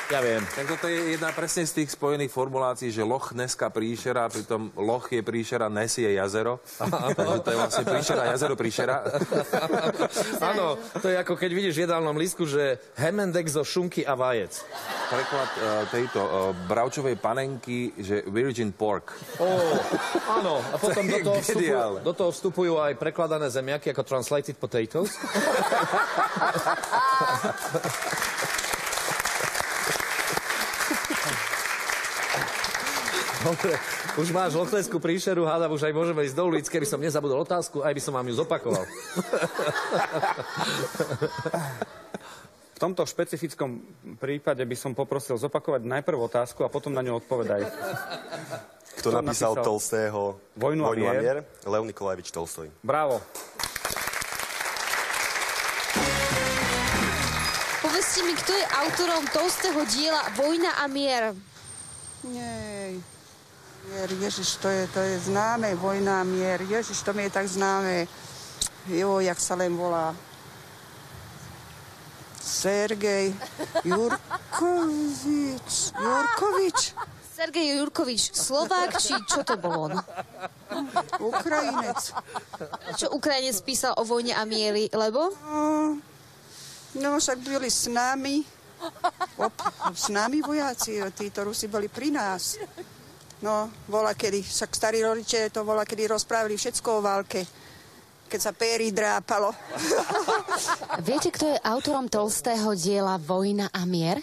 Ja viem. Tak toto je jedna presne z tých spojených formulácií, že Loch Neska príšera, pritom Loch je príšera, Nes je jazero. Takže to je vlastne príšera, jazero, príšera. Áno, to je ako keď vidíš v jedálnom lístku, že Hemendek zo šunky a vajec. Preklad uh, tejto uh, bravčovej panenky, že virgin pork. Áno, a potom do toho, vstupujú, Geniálne. do toho vstupujú aj prekladané zemiaky ako translated potatoes. Dobre, už máš lochnesku príšeru, hádam, už aj môžeme ísť do ulic, keby som nezabudol otázku, aj by som vám ju zopakoval. V tomto špecifickom prípade by som poprosil zopakovať najprv otázku a potom na ňu odpovedaj. Kto napísal Tolstého Vojnu a mier? Lev Nikolajevič Tolstoj. Bravo. Povedzte mi, kto je autorom Tolstého diela Vojna a mier? Nie. Mier, Ježiš, to je, to je známe, vojna, mier. Ježiš, to mi je tak známe. Jo, jak sa len volá. Sergej Jurkovič. Jurkovič? Sergej Jurkovič, Slovák, či čo to bol on? Ukrajinec. Čo Ukrajinec písal o vojne a miery, lebo? No, no však byli s nami. Op, s nami vojaci, títo Rusi boli pri nás. No, vola kedy, však starí rodiče to vola kedy rozprávali všetko o válke. keď sa péry drápalo. Viete, kto je autorom Tolstého diela Vojna a mier?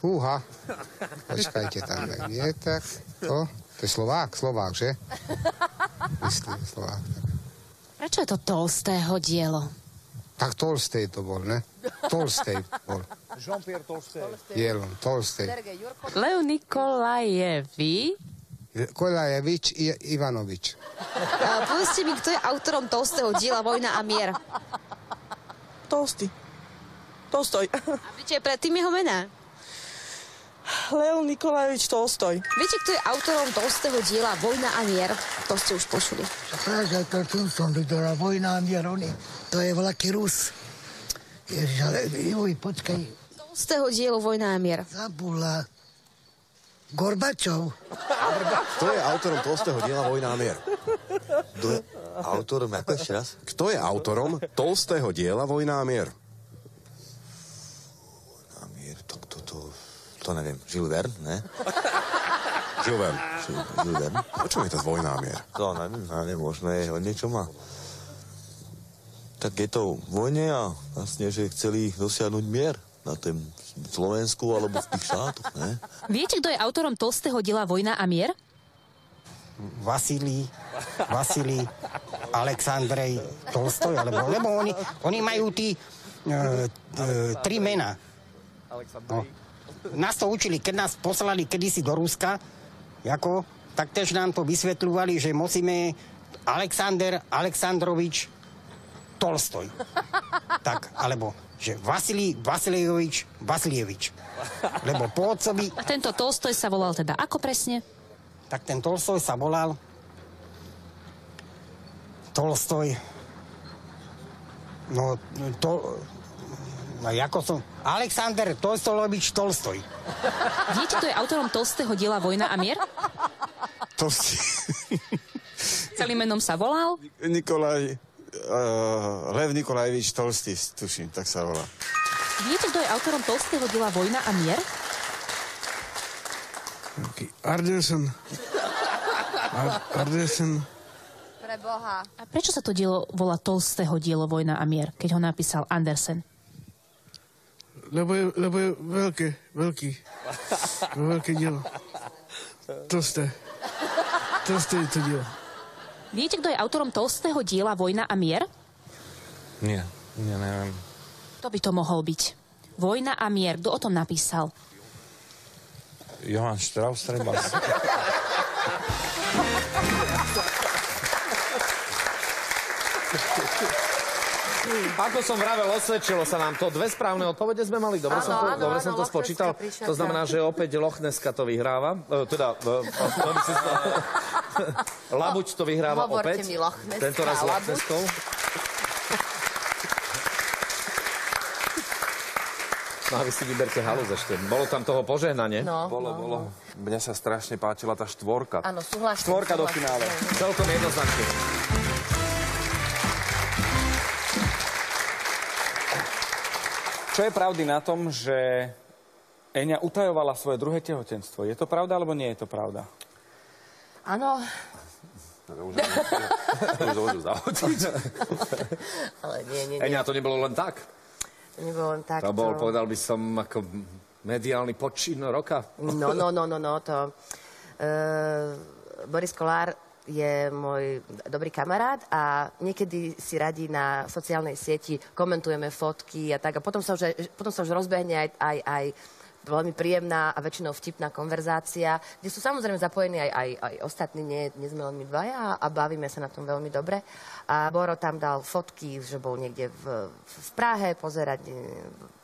Fúha. Počkajte tam, tak nie, tak to, to je Slovák, Slovák, že? Myslím, Slovák. Prečo je to Tolstého dielo? Tak Tolstej to bol, ne? Tolstej bol. Jean-Pierre Tolstej. Dielo, Tolstej. Leo Nikolajevi. Kolajevič i Ivanovič. A povedzte mi, kto je autorom Tolstého diela Vojna a mier? Tolsty. Tolstoj. A viete predtým jeho mená? Leo Nikolajevič Tolstoj. Viete, kto je autorom Tolstého diela Vojna a mier? To ste už počuli. Práve to tu som videla, vojna a mier, oni, to je veľký Rus. Ježiš, ale joj, počkaj, Tolstého dielo Vojna a mier. zabula. Gorbačov. Kto je autorom Tolstého diela Vojna a mier? Kto je autorom, ako ešte raz? Kto je autorom Tolstého diela Vojna a mier? To neviem. Jules Verne, ne? Jules Verne. Jules Verne. O čom je to Vojna a mier? To neviem, neviem, možno je o niečo má. Tak je to vojne a vlastne, že chceli dosiahnuť mier na tém Slovensku alebo v tých štátoch, ne? Viete, kto je autorom Tolstého diela Vojna a mier? Vasilí, Vasilí, Aleksandrej, Tolstoj, alebo, lebo oni, oni majú tí e, e, tri mená. No. Nás to učili, keď nás poslali kedysi do Ruska, ako, tak tež nám to vysvetľovali, že musíme Alexander Aleksandrovič Tolstoj. Tak, alebo že Vasilij Vasiliejovič Vasilievič. Lebo po otcovi... A tento Tolstoj sa volal teda ako presne? Tak ten Tolstoj sa volal Tolstoj No, to... No, ako som... Alexander Tolstolovič Tolstoj. Viete, kto je autorom Tolstého diela Vojna a mier? Tolstý. Celým menom sa volal? Nikolaj... Uh, Lev Nikolajevič Tolstý, tuším, tak sa volá. Viete, kto je autorom Tolstého diela Vojna a mier? Ardelson. Ar- Ardelson. Pre Boha. A prečo sa to dielo volá Tolstého dielo Vojna a mier, keď ho napísal Andersen? Lebo je, lebo je veľké, veľký. Veľké dielo. Tosté. Tosté je to dielo. Viete, kto je autorom Tolstého diela Vojna a mier? Nie, nie, neviem. Kto by to mohol byť? Vojna a mier. Kto o tom napísal? Johann Strauss treba. Ako som vravel, osvedčilo sa nám to. Dve správne odpovede sme mali. Dobre Áno, som to, dobre som to spočítal. To znamená, že opäť Loch Nesska to vyhráva. E, teda, e, Labuť to vyhráva Hovorte opäť. mi Tento raz Loch Labuť. Neskou. No a vy si vyberte halus ešte. Bolo tam toho požehnanie? No, Bolo, no, bolo. Mne sa strašne páčila tá štvorka. Áno, súhlasím. Štvorka do súhlasím. finále. Celkom jednoznačne. Čo je pravdy na tom, že Eňa utajovala svoje druhé tehotenstvo? Je to pravda, alebo nie je to pravda? Áno, ale nie, nie, nie. Eňa, to nebolo len tak. To nebolo len tak. To bol, povedal by som, ako mediálny počin roka. No, no, no, no, no, to... Uh, Boris Kolár je môj dobrý kamarát a niekedy si radí na sociálnej sieti, komentujeme fotky a tak. A potom sa už, potom sa už rozbehne aj, aj, aj veľmi príjemná a väčšinou vtipná konverzácia, kde sú samozrejme zapojení aj, aj, aj ostatní, nie, nie sme len my dvaja a bavíme sa na tom veľmi dobre. A Boro tam dal fotky, že bol niekde v, v Prahe pozerať e,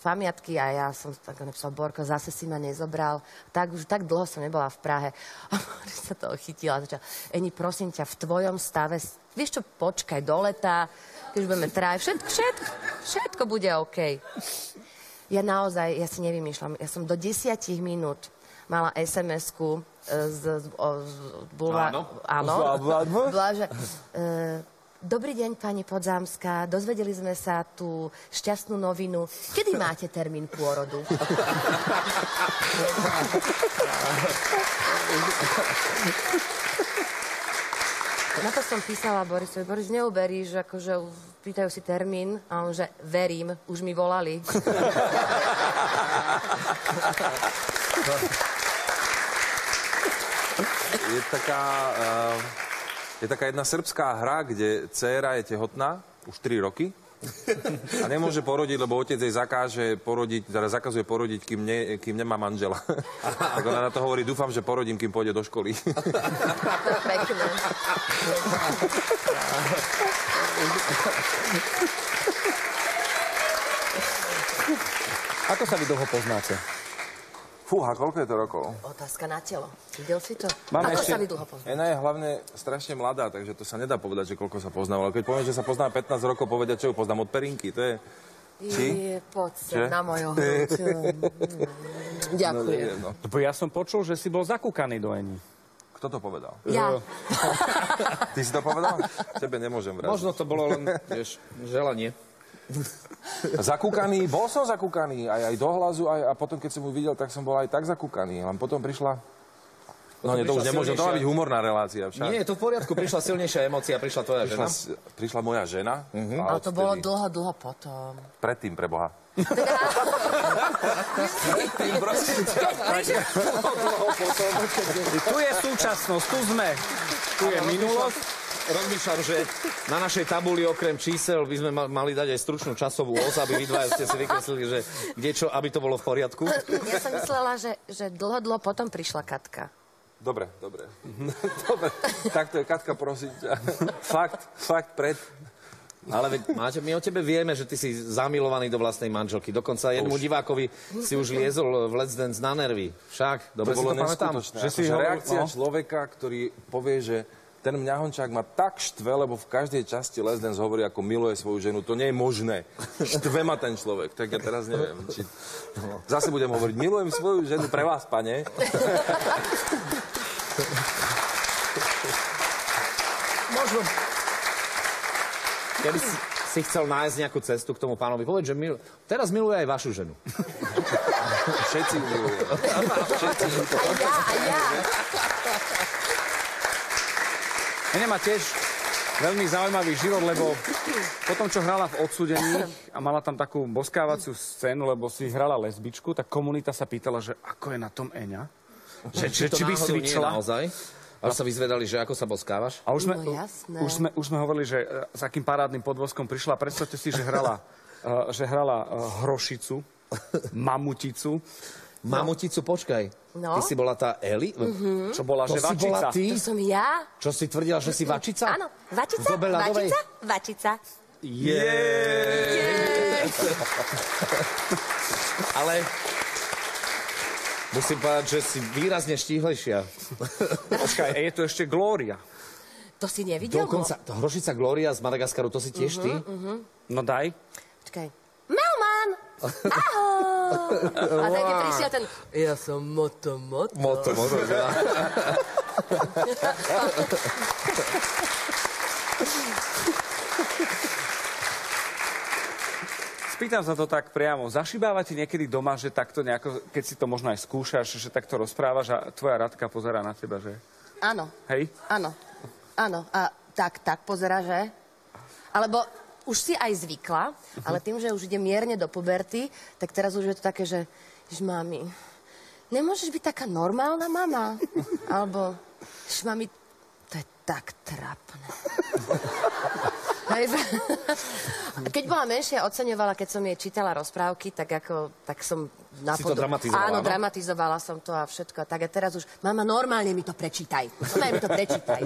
pamiatky a ja som tak napísal, Borko, zase si ma nezobral. Tak už tak dlho som nebola v Prahe. A Boris sa toho chytila a začal, Eni, prosím ťa, v tvojom stave, vieš čo, počkaj do leta, keď už budeme traj, všetko, všetko, všetko bude OK. Ja naozaj, ja si nevymýšľam, ja som do desiatich minút mala SMS-ku e, z, z, z bulva... Áno. Áno. Z- Bola, že, e, Dobrý deň, pani Podzámska. Dozvedeli sme sa tú šťastnú novinu. Kedy máte termín pôrodu? Na to som písala Borisovi. Boris, neuveríš, akože pýtajú si termín a on, že verím, už mi volali. Je taká, uh, je taká jedna srbská hra, kde dcéra je tehotná už 3 roky a nemôže porodiť, lebo otec jej zakáže porodiť, teda zakazuje porodiť, kým, ne, kým nemá manžela. tak ona na to hovorí, dúfam, že porodím, kým pôjde do školy. Pekné. Ako sa vy dlho poznáte? Fúha, koľko je to rokov? Otázka na telo. Videl si to? Máme Ako ešte- sa vy dlho poznáte? Ena je hlavne strašne mladá, takže to sa nedá povedať, že koľko sa poznáme. Ale keď poviem, že sa pozná 15 rokov, povedia, čo ju poznám od perinky. To je... Či? Je, poď sem na moju hruď. Ďakujem. No, neviem, no. Lebo ja som počul, že si bol zakúkaný do Eni. Kto to povedal? Ja. Ty si to povedal? Tebe nemôžem vrať. Možno to bolo len, vieš, želanie. Zakúkaný, bol som zakúkaný aj, aj do hlazu, aj, a potom, keď som ju videl, tak som bol aj tak zakúkaný. Len potom prišla... No nie, to už nemôžem, to má byť humorná relácia však. Nie, to v poriadku, prišla silnejšia emócia, prišla tvoja prišla, žena. prišla moja žena. Mhm. a Ale to bolo odtedy- dlho, dlho potom. Predtým, pre Boha. Tu je súčasnosť, tu sme. Tu je minulosť. Rozmýšľam, že na našej tabuli okrem čísel by sme ma- mali dať aj stručnú časovú os, aby vy dvaja ste si vykreslili, že kde čo, aby to bolo v poriadku. Ja som myslela, že, že dlho, dlho potom prišla Katka. Dobre, dobre. dobre, tak to je Katka, prosím ťa. Fakt, fakt pred. Ale veď, máte, my o tebe vieme, že ty si zamilovaný do vlastnej manželky. Dokonca jednému divákovi si už liezol v Let's Dance na nervy. Však, dobre to si to pamätám. Že si Akože hovoril- reakcia no. človeka, ktorý povie, že ten mňahončák ma tak štve, lebo v každej časti Les Dance hovorí, ako miluje svoju ženu. To nie je možné. Štve ma ten človek. Tak ja teraz neviem. Či... Zase budem hovoriť, milujem svoju ženu pre vás, pane. Možno... Keby si, si chcel nájsť nejakú cestu k tomu pánovi, povedz, že mil... teraz miluje aj vašu ženu. Všetci milujú. Všetci to. A ja, a ja. Ene má tiež veľmi zaujímavý život, lebo potom, čo hrala v odsudení a mala tam takú boskávaciu scénu, lebo si hrala lesbičku, tak komunita sa pýtala, že ako je na tom Eňa. Že, že, to či by náhodou nie naozaj? A sa vyzvedali, že ako sa boskávaš? A už sme, No jasné. už, sme, už sme hovorili, že e, s akým parádnym podvozkom prišla. Predstavte si, že hrala, e, že hrala e, hrošicu, mamuticu. Mamuticu, počkaj. No. Ty si bola tá Eli? Mhm. Čo bola, To že si bola vačica. ty? To som ja. Čo si tvrdila, že si vačica? Áno, vačica, V dobe ľadovej? vačica, vačica. Ale musím povedať, že si výrazne štíhlejšia. Počkaj, je tu ešte Glória. To si nevidel? Dokonca, to hrošica Gloria z Madagaskaru, to si tiež ty? Uh-huh. No daj. Počkaj. Melman! Ahoj! A tak keď prišiel ten... Ja som moto, moto. Moto, moto, ja. Spýtam sa to tak priamo. Zašibáva ti niekedy doma, že takto nejako, keď si to možno aj skúšaš, že takto rozprávaš a tvoja Radka pozerá na teba, že Áno, hej? áno, áno. A tak, tak pozera, že? Alebo už si aj zvykla, ale tým, že už ide mierne do puberty, tak teraz už je to také, že Jež, mami, nemôžeš byť taká normálna mama? Alebo, mami, to je tak trapné. Keď bola menšia, oceňovala, keď som jej čítala rozprávky, tak ako, tak som Si to dramatizovala, Áno, áno? dramatizovala som to a všetko. Tak a teraz už, mama, normálne mi to prečítaj. Normálne mi to prečítaj.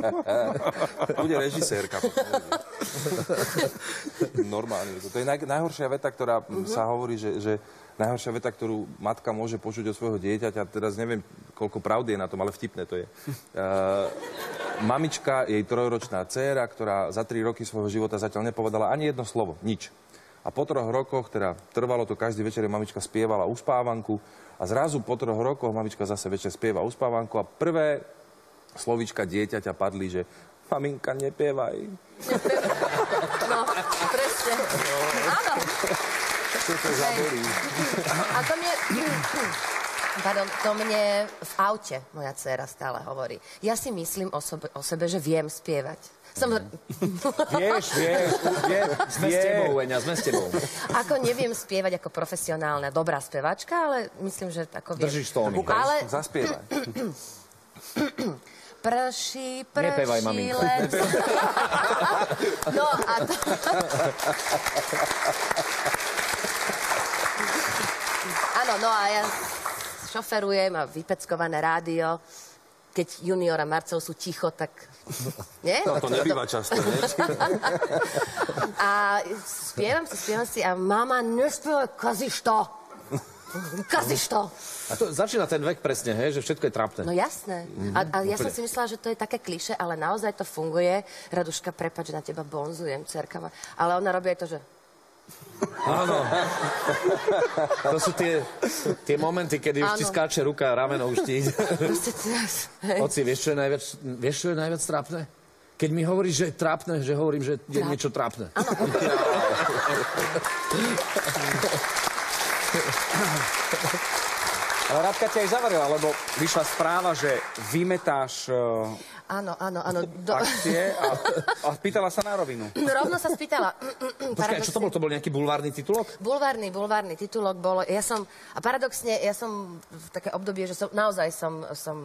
Bude režisérka. Normálne. To je naj, najhoršia veta, ktorá Mhm. mm sa hovorí, že, že najhoršia veta, ktorú matka môže počuť od svojho dieťaťa, teraz neviem, koľko pravdy je na tom, ale vtipné to je. Uh, mamička, jej trojročná dcéra, ktorá za tri roky svojho života zatiaľ nepovedala ani jedno slovo, nič. A po troch rokoch, teda trvalo to každý večer, mamička spievala uspávanku a zrazu po troch rokoch mamička zase večer spieva uspávanku a prvé slovíčka dieťaťa padli, že maminka, nepievaj. No, presne. Áno. To zabolí? A to mne... Pardon, to mne v aute moja dcéra stále hovorí. Ja si myslím o, sobe, o sebe, že viem spievať. Som... Vieš, vieš, vieš. Sme s tebou, Eňa, sme s tebou. Ako neviem spievať ako profesionálna, dobrá spevačka, ale myslím, že ako viem. Držíš tóny. Ale... Zaspievaj. Prší, prší, Nepevaj, maminko. len... No a to... Áno, no a ja šoferujem a vypeckované rádio. Keď junior a Marcel sú ticho, tak... Nie? No, to nebýva často, nie? A spievam si, spievam si a mama, nespievaj, kazíš to. Kazíš to. A to začína ten vek presne, hej, že všetko je trápne. No jasné. A, a ja som si myslela, že to je také kliše, ale naozaj to funguje. Raduška, prepač, na teba bonzujem, cerka. ma- Ale ona robí aj to, že... Áno. To sú tie, tie momenty, kedy už ti Áno. skáče ruka a rameno už ti... Oci, vieš, čo je najviac, vieš, čo je najviac trápne? Keď mi hovoríš, že je trápne, že hovorím, že je Tráp- niečo trápne. Ale Radka ťa aj zavarila, lebo vyšla správa, že vymetáš uh, Áno, áno, áno. Do... akcie a, a pýtala sa na rovinu. No, rovno sa spýtala. Počkaj, čo to bol? To bol nejaký bulvárny titulok? Bulvárny, bulvárny titulok bolo. Ja som, a paradoxne, ja som v také obdobie, že som, naozaj som, som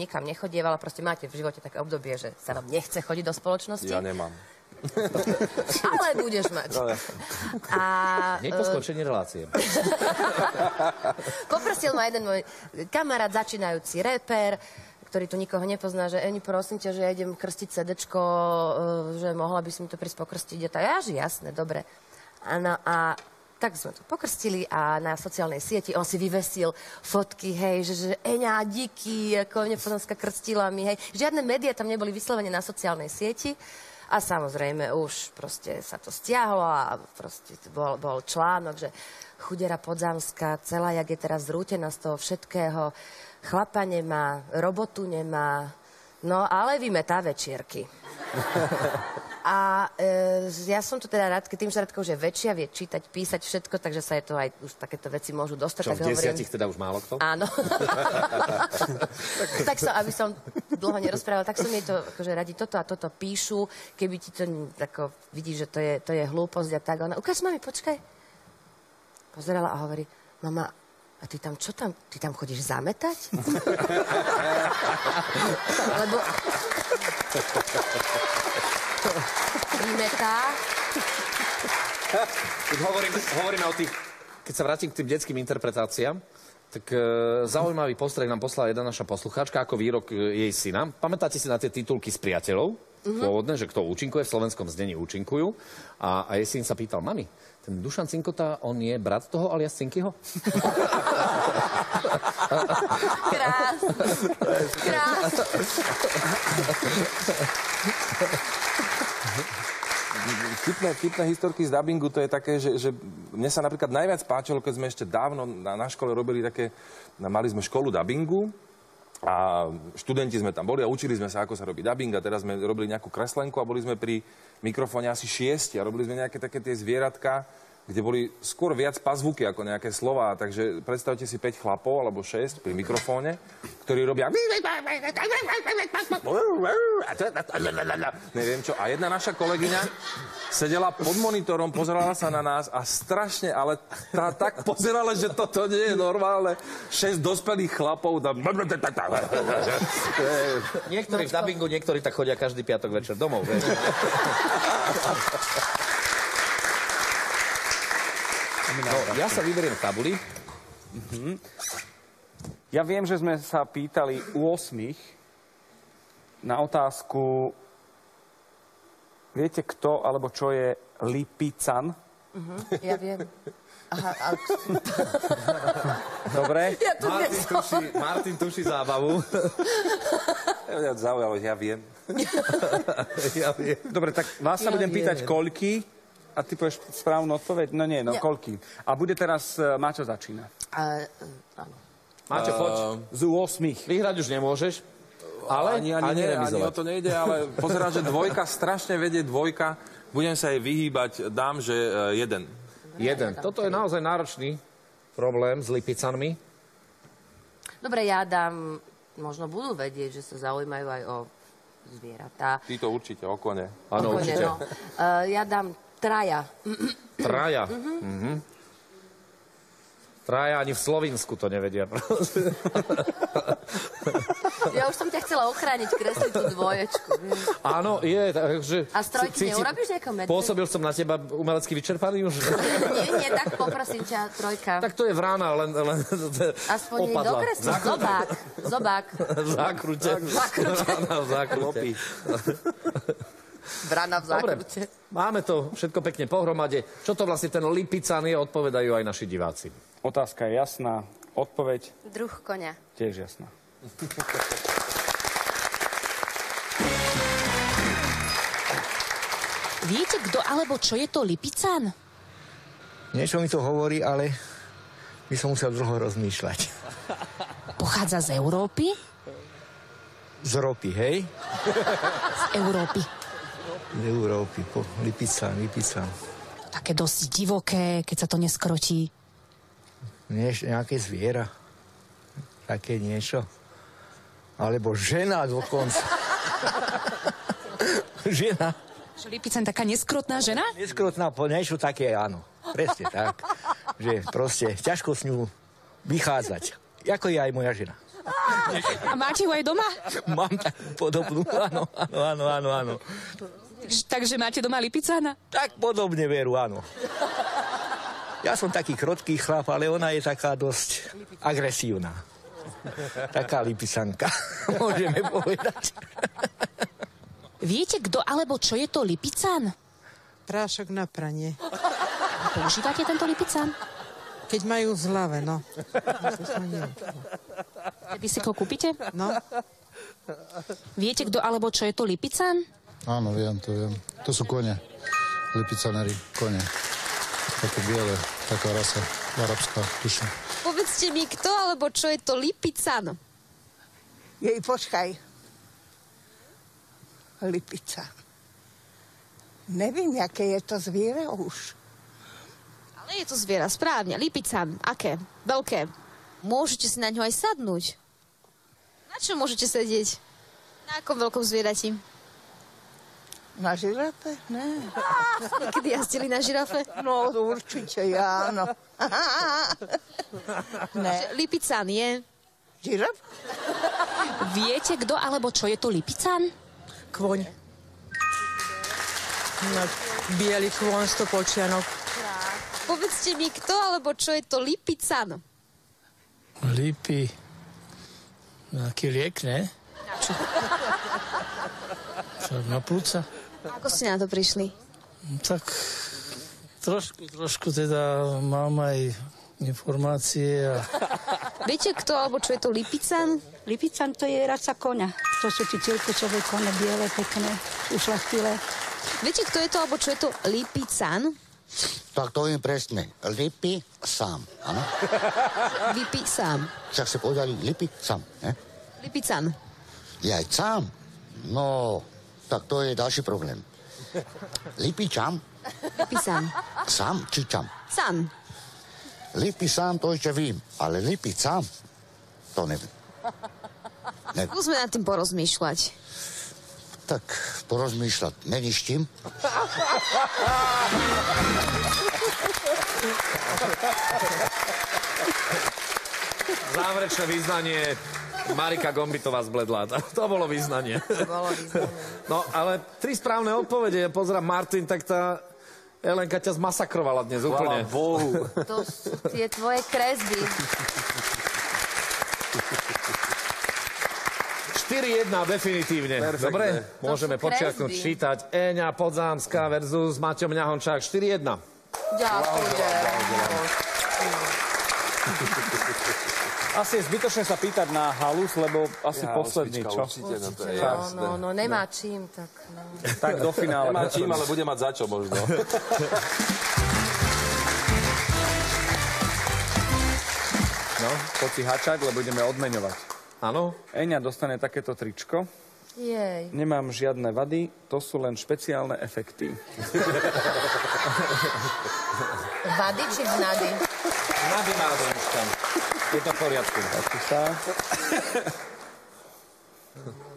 nikam nechodievala. Proste máte v živote také obdobie, že sa vám nechce chodiť do spoločnosti. Ja nemám. Ale budeš mať. No, A, Nie po e, skončení relácie. Poprosil ma jeden môj kamarát, začínajúci reper, ktorý tu nikoho nepozná, že Eni, prosím ťa, že ja idem krstiť sedečko, e, že mohla by si mi to prísť pokrstiť. A tak, ja, že jasné, dobre. A, no, a tak sme to pokrstili a na sociálnej sieti on si vyvesil fotky, hej, že, že Eňa, díky, ako nepoznámska krstila mi, hej. Žiadne médiá tam neboli vyslovene na sociálnej sieti. A samozrejme už proste sa to stiahlo a proste bol, bol článok, že chudera Podzámska, celá jak je teraz zrútená z toho všetkého, chlapa nemá, robotu nemá, no ale vymetá večierky. A e, ja som tu teda Radke, tým, že Radka už je väčšia, vie čítať, písať všetko, takže sa je to aj, už takéto veci môžu dostať. Čo, tak v desiatich teda už málo kto? Áno. tak som, aby som dlho nerozprávala, tak som jej to, akože radi toto a toto píšu, keby ti to ako, vidíš, že to je, to je hlúposť a tak. Ona, ukáž mami, počkaj. Pozerala a hovorí, mama, a ty tam, čo tam, ty tam chodíš zametať? Lebo vymetá. Keď hovoríme, hovoríme o tých, keď sa vrátim k tým detským interpretáciám, tak e, zaujímavý postreh nám poslala jedna naša poslucháčka ako výrok e, jej syna. Pamätáte si na tie titulky z priateľov? Mhm. Pôvodné, že kto účinkuje, v slovenskom znení účinkujú. A, a jej syn sa pýtal, mami, ten Dušan Cinkota, on je brat toho alias Cinkyho? Krás. Krás. Vtipné, vtipné historky z dubbingu, to je také, že, že mne sa napríklad najviac páčilo, keď sme ešte dávno na, na škole robili také, mali sme školu dubbingu a študenti sme tam boli a učili sme sa, ako sa robí dubbing a teraz sme robili nejakú kreslenku a boli sme pri mikrofóne asi šiesti a robili sme nejaké také tie zvieratka, kde boli skôr viac pazvuky ako nejaké slova. Takže predstavte si 5 chlapov alebo 6 pri mikrofóne, ktorí robia... Neviem čo. A jedna naša kolegyňa sedela pod monitorom, pozerala sa na nás a strašne, ale tá tak pozerala, že toto nie je normálne. 6 dospelých chlapov tam... Niektorí v dubbingu, niektorí tak chodia každý piatok večer domov. Vieš? No, ja sa vyberiem v tabuli. Mhm. Ja viem, že sme sa pýtali u osmých na otázku, viete kto alebo čo je lipican? Mhm, ja viem. Aha, a... Dobre? Ja to Martin nesom. tuší, Martin tuší zábavu. Ja zaujalo, ja viem. ja viem. Dobre, tak vás sa Ja budem viem. pýtať koľky a ty povieš správnu odpoveď? No nie, no Ja. koľky. A bude teraz, uh, Mačo začína. A, áno. Máte, poď. Z 8. Vyhrať už nemôžeš, ale ani, ani, ani ani o to nejde, ale pozerám, že dvojka strašne vedie dvojka. Budem sa jej vyhýbať, dám, že e, jeden. Jeden. Toto je naozaj náročný problém s lipicanmi. Dobre, ja dám, možno budú vedieť, že sa zaujímajú aj o zvieratá. Ty to určite, o kone. Áno, určite. no. Uh, ja dám traja. Traja. Mhm. Mhm. Traja ani v Slovinsku to nevedia. Ja už som ťa chcela ochrániť, kresliť tú dvoječku. Áno, je, takže... A z trojky cíti- neurobíš nejakého medveďa? Pôsobil som na teba umelecky vyčerpaný už? nie, nie, tak poprosím ťa, trojka. tak to je vrana, len, len Aspoň jej opadla. dokresliť. Zobák. Zobák. v zákrute. V zákrute. V zákrute. Vrana v Dobre, máme to všetko pekne pohromade. Čo to vlastne ten Lipican je, odpovedajú aj naši diváci. Otázka je jasná, odpoveď Druh konia. tiež jasná. Viete, kto alebo čo je to Lipican? Niečo mi to hovorí, ale by som musel dlho rozmýšľať. Pochádza z Európy? Z ropy, hej? Z Európy. Z Európy, po Lipican, Lipican. Také dosť divoké, keď sa to neskrotí. Nieš, nejaké zviera. Také niečo. Alebo žena dokonca. žena. Že Lipican taká neskrotná žena? Neskrotná, po niečo také, áno. Presne tak. Že proste ťažko s ňou vychádzať. Ako je aj moja žena. A máte ju aj doma? Mám takú podobnú, áno, áno, áno, áno, áno. Takže máte doma Lipicana? Tak podobne veru, áno. Ja som taký krotký chlap, ale ona je taká dosť agresívna. Taká lipisanka, môžeme povedať. Viete, kto alebo čo je to Lipican? Prášok na pranie. Používate tento Lipican? Keď majú v hlave, no. Kedy si ho kúpite? No. Viete, kto alebo čo je to Lipican? Áno, viem, to viem. To sú kone. Lipicanery, kone. Také biele, taká rasa, arabská, tuším. Povedzte mi, kto alebo čo je to lipican? Jej, počkaj. Lipica. Nevím, jaké je to zviera už. Ale je to zviera, správne. Lipican. Aké? Veľké. Môžete si na ňo aj sadnúť. Na čo môžete sedieť? Na akom veľkom zvierati? Na žirafe? Ne. Kedy jazdili na žirafe? No, určite, ja, áno. ne. Lipican je... Žiraf? Viete, kto alebo čo je to Lipican? Kvoň. No, bielý kvôň, stopočianok. Povedzte mi, kto alebo čo je to lipican? Lípy. Nejaký liek, ne? Čo, na plúca? Ako ste na to prišli? Tak trošku, trošku teda mám aj informácie a Viete, kto alebo čo je to lipican? Lipican to je raca koňa. To sú tie cirkusové kone, biele, pekné, ušlachtilé. Viete, kto je to alebo čo je to lipican? Tak to viem presne. Lipy sám, áno? Lipi sám. Však ste povedali lipy sám, ne? Lipican. Je aj sám? No, tak to je ďalší problém. Lipy čam? Lipican. Sám či čam? San. Lipy sám to ešte vím, ale lipy sám, to neviem. Ne, Skúsme nad tým porozmýšľať. tak porozmýšľať není s čím. Záverečné význanie Marika Gombitová zbledla. To, to bolo význanie. To bolo významné. No, ale tri správne odpovede. Pozerám, Martin, tak tá Elenka ťa zmasakrovala dnes úplne. Bohu. To sú tie tvoje kresby. 4-1 definitívne. Perfektné. Dobre? To Môžeme počiarknúť čítať. Eňa Podzámská versus Maťo Mňahončák. 4-1. Ďakujem. Asi je zbytočné sa pýtať na halus, lebo asi Ja, posledný, čo? určite, no to je No, jasné. no, no, nemá čím, tak no. Tak do finále. Nemá čím, ale bude mať za čo možno. No, poď si hačať, lebo ideme odmeňovať. Áno? Eňa dostane takéto tričko. Jej. Nemám žiadne vady, to sú len špeciálne efekty. Vady či vnady? Nady má. Je to v poriadku.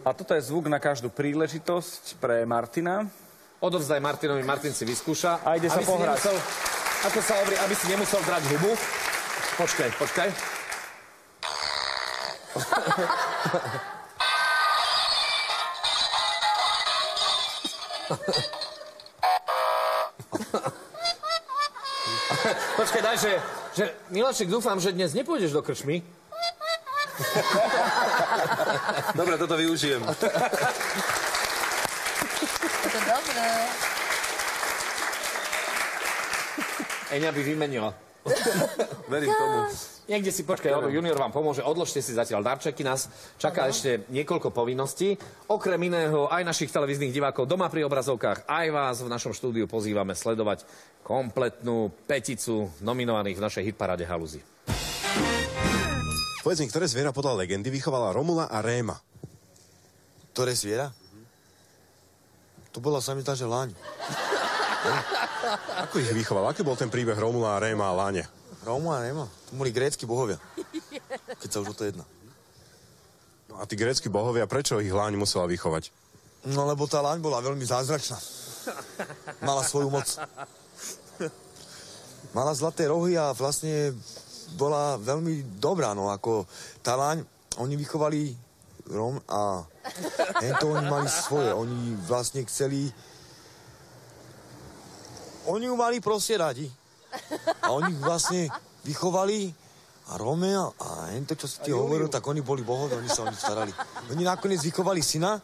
A toto je zvuk na každú príležitosť pre Martina. Odovzdaj Martinovi, Martin si vyskúša. A ide sa Aby pohrať. nemusel, ako sa hovorí, aby si nemusel drať hubu. Počkaj, počkaj. Počkaj, daj, že, že Milaček, dúfam, že dnes nepôjdeš do krčmy. Dobre, toto využijem. To dobré. Eňa by vymenila. Verím tomu. Niekde si počkaj, Odo, junior vám pomôže, odložte si zatiaľ darčeky, nás čaká ešte niekoľko povinností. Okrem iného aj našich televíznych divákov doma pri obrazovkách, aj vás v našom štúdiu pozývame sledovať kompletnú peticu nominovaných v našej hitparáde Haluzi. Povedz mi, ktoré zviera podľa legendy vychovala Romula a Réma? Ktoré zviera? To bola sa mi tá, že laň. Ako ich vychoval? Aký bol ten príbeh Romula Réma a Láne? Róma a Réma. To boli grécky bohovia. Keď sa už o to jedná. No a tí grécky bohovia, prečo ich Láň musela vychovať? No lebo tá laň bola veľmi zázračná. Mala svoju moc. Mala zlaté rohy a vlastne bola veľmi dobrá, no ako tá laň, oni vychovali Rom a to oni mali svoje, oni vlastne chceli oni ju mali proste radi. A oni ju vlastne vychovali a Romeo a hento, čo si ti hovoril, tak oni boli bohovi, oni sa o nich starali. Oni nakoniec vychovali syna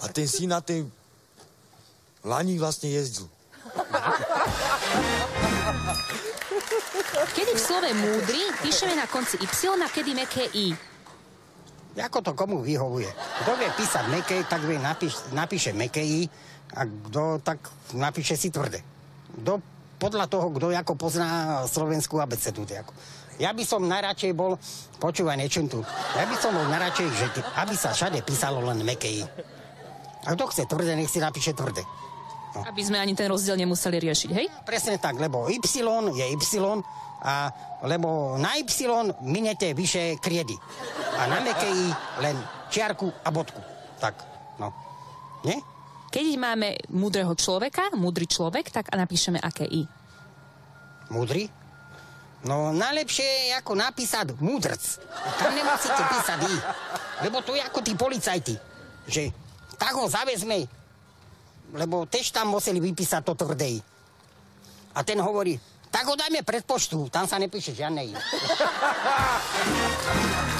a ten syn na tej lani vlastne jezdil. Kedy v slove múdry píšeme na konci Y a kedy meké I? Ako to komu vyhovuje? Kto vie písať meké, tak vie napíš, napíše meké I a kto tak napíše si tvrdé. Kto podľa toho, kto ako pozná slovenskú abecedu. Ako. Ja by som najradšej bol, počúvaj niečo tu, ja by som bol najradšej, že aby sa všade písalo len meké I. A kto chce tvrdé, nech si napíše tvrdé. Aby sme ani ten rozdiel nemuseli riešiť, hej? Presne tak, lebo Y je Y a lebo na Y minete vyše kriedy. A na meké I len čiarku a bodku. Tak, no. Nie? Keď máme múdreho človeka, múdry človek, tak napíšeme aké I. Múdry? No najlepšie je ako napísať múdrc. Tam nemusíte písať I. Lebo to je ako tí policajti. Že tak ho zavezme, lebo tež tam museli vypísať to tvrdé I. A ten hovorí, tak ho dajme pred poštu, tam sa nepíše žiadne I.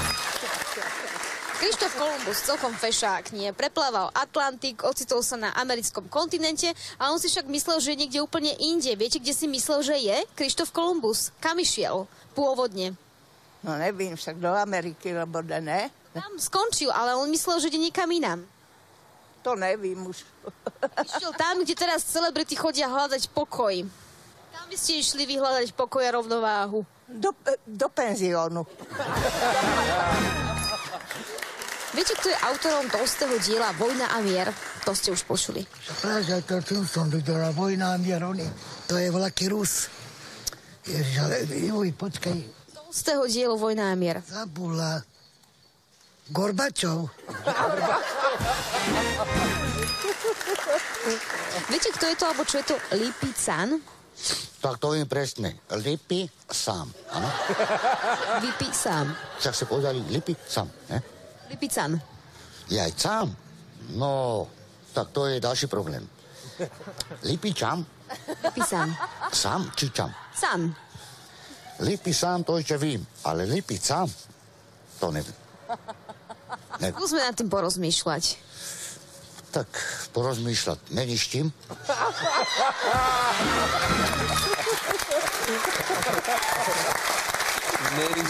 Krištof Kolumbus, celkom fešák, nie. Preplával Atlantik, ocitol sa na americkom kontinente a on si však myslel, že je niekde úplne inde. Viete, kde si myslel, že je? Krištof Kolumbus. Kam išiel? Pôvodne. No nevím, však do Ameriky, lebo da ne. Tam skončil, ale on myslel, že ide niekam inám. To nevím už. Išiel tam, kde teraz celebrity chodia hľadať pokoj. Kam by ste išli vyhľadať pokoj a rovnováhu? Do, do penziónu. Viete, kto je autorom Tolstého diela Vojna a mier? To ste už počuli. Práve, že to tu som videla, vojna a mier, oni, to je veľký Rus. Ježiš, ale juj, počkaj, Tolstého dielo Vojna a mier. zabula. Gorbačov. Viete, kto je to, alebo čo je to Lipican? Tak to viem presne. Lipy sám, áno? Vypi sám. Však sa povedali lipy sám, ne? Lipican. Je aj sám? No, tak to je ďalší problém. Lipy čam? Lipisan. Sám či čam? San. Lipy sám to ešte vím, ale lipy sám? To neviem. Ne, Skúsme nad tým porozmýšľať. tak porozmýšľať. Není s čím? Není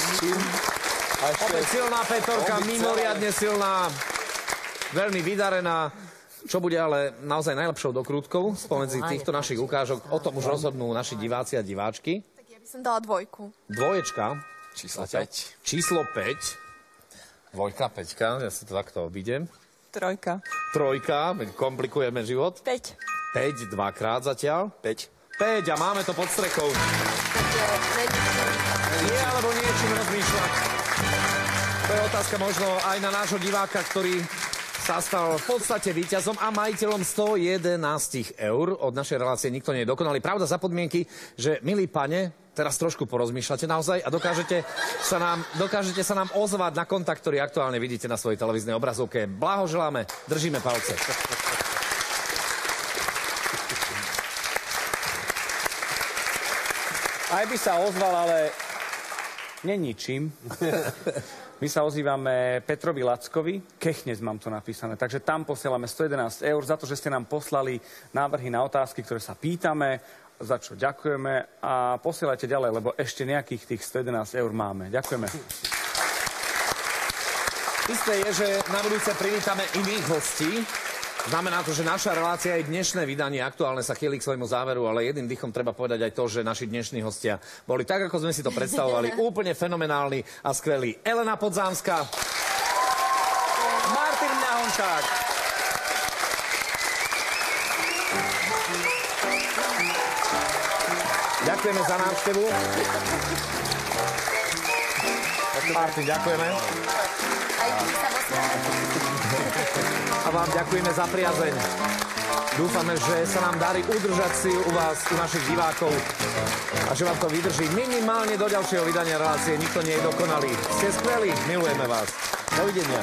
Opäť silná Petorka, mimoriadne silná, veľmi vydarená. Čo bude ale naozaj najlepšou dokrútkou spomedzi týchto našich ukážok, o tom už rozhodnú naši diváci a diváčky. Ja by som dala dvojku. Dvoječka. Číslo Zatiaľ. 5. Číslo 5. Dvojka, peťka, ja si to takto obídem. Trojka. Trojka, komplikujeme život. 5. 5, dvakrát zatiaľ. 5. 5 a máme to pod strechou. Nie, alebo niečím rozmýšľať. Je otázka možno aj na nášho diváka, ktorý sa stal v podstate víťazom a majiteľom 111 eur. Od našej relácie nikto nie je dokonalý. Pravda za podmienky, že milí pane, teraz trošku porozmýšľate naozaj a dokážete sa nám, dokážete sa nám ozvať na kontakt, ktorý aktuálne vidíte na svojej televíznej obrazovke. Blahoželáme, držíme palce. Aj by sa ozval, ale neničím. My sa ozývame Petrovi Lackovi, Kechnec mám to napísané, takže tam posielame 111 eur za to, že ste nám poslali návrhy na otázky, ktoré sa pýtame, za čo ďakujeme a posielajte ďalej, lebo ešte nejakých tých 111 eur máme. Ďakujeme. Isté je, že na budúce privítame iných hostí. Znamená to, že naša relácia aj dnešné vydanie aktuálne sa chýli k svojmu záveru, ale jedným dýchom treba povedať aj to, že naši dnešní hostia boli tak, ako sme si to predstavovali, úplne fenomenálni a skvelí. Elena Podzámska, Martin Mňahončák, Ďakujeme za návštevu. Martin, ďakujeme. A vám ďakujeme za priazeň. Dúfame, že sa nám darí udržať si u vás, u našich divákov a že vám to vydrží minimálne do ďalšieho vydania relácie. Nikto nie je dokonalý. Ste skvelí, milujeme vás. Dovidenia.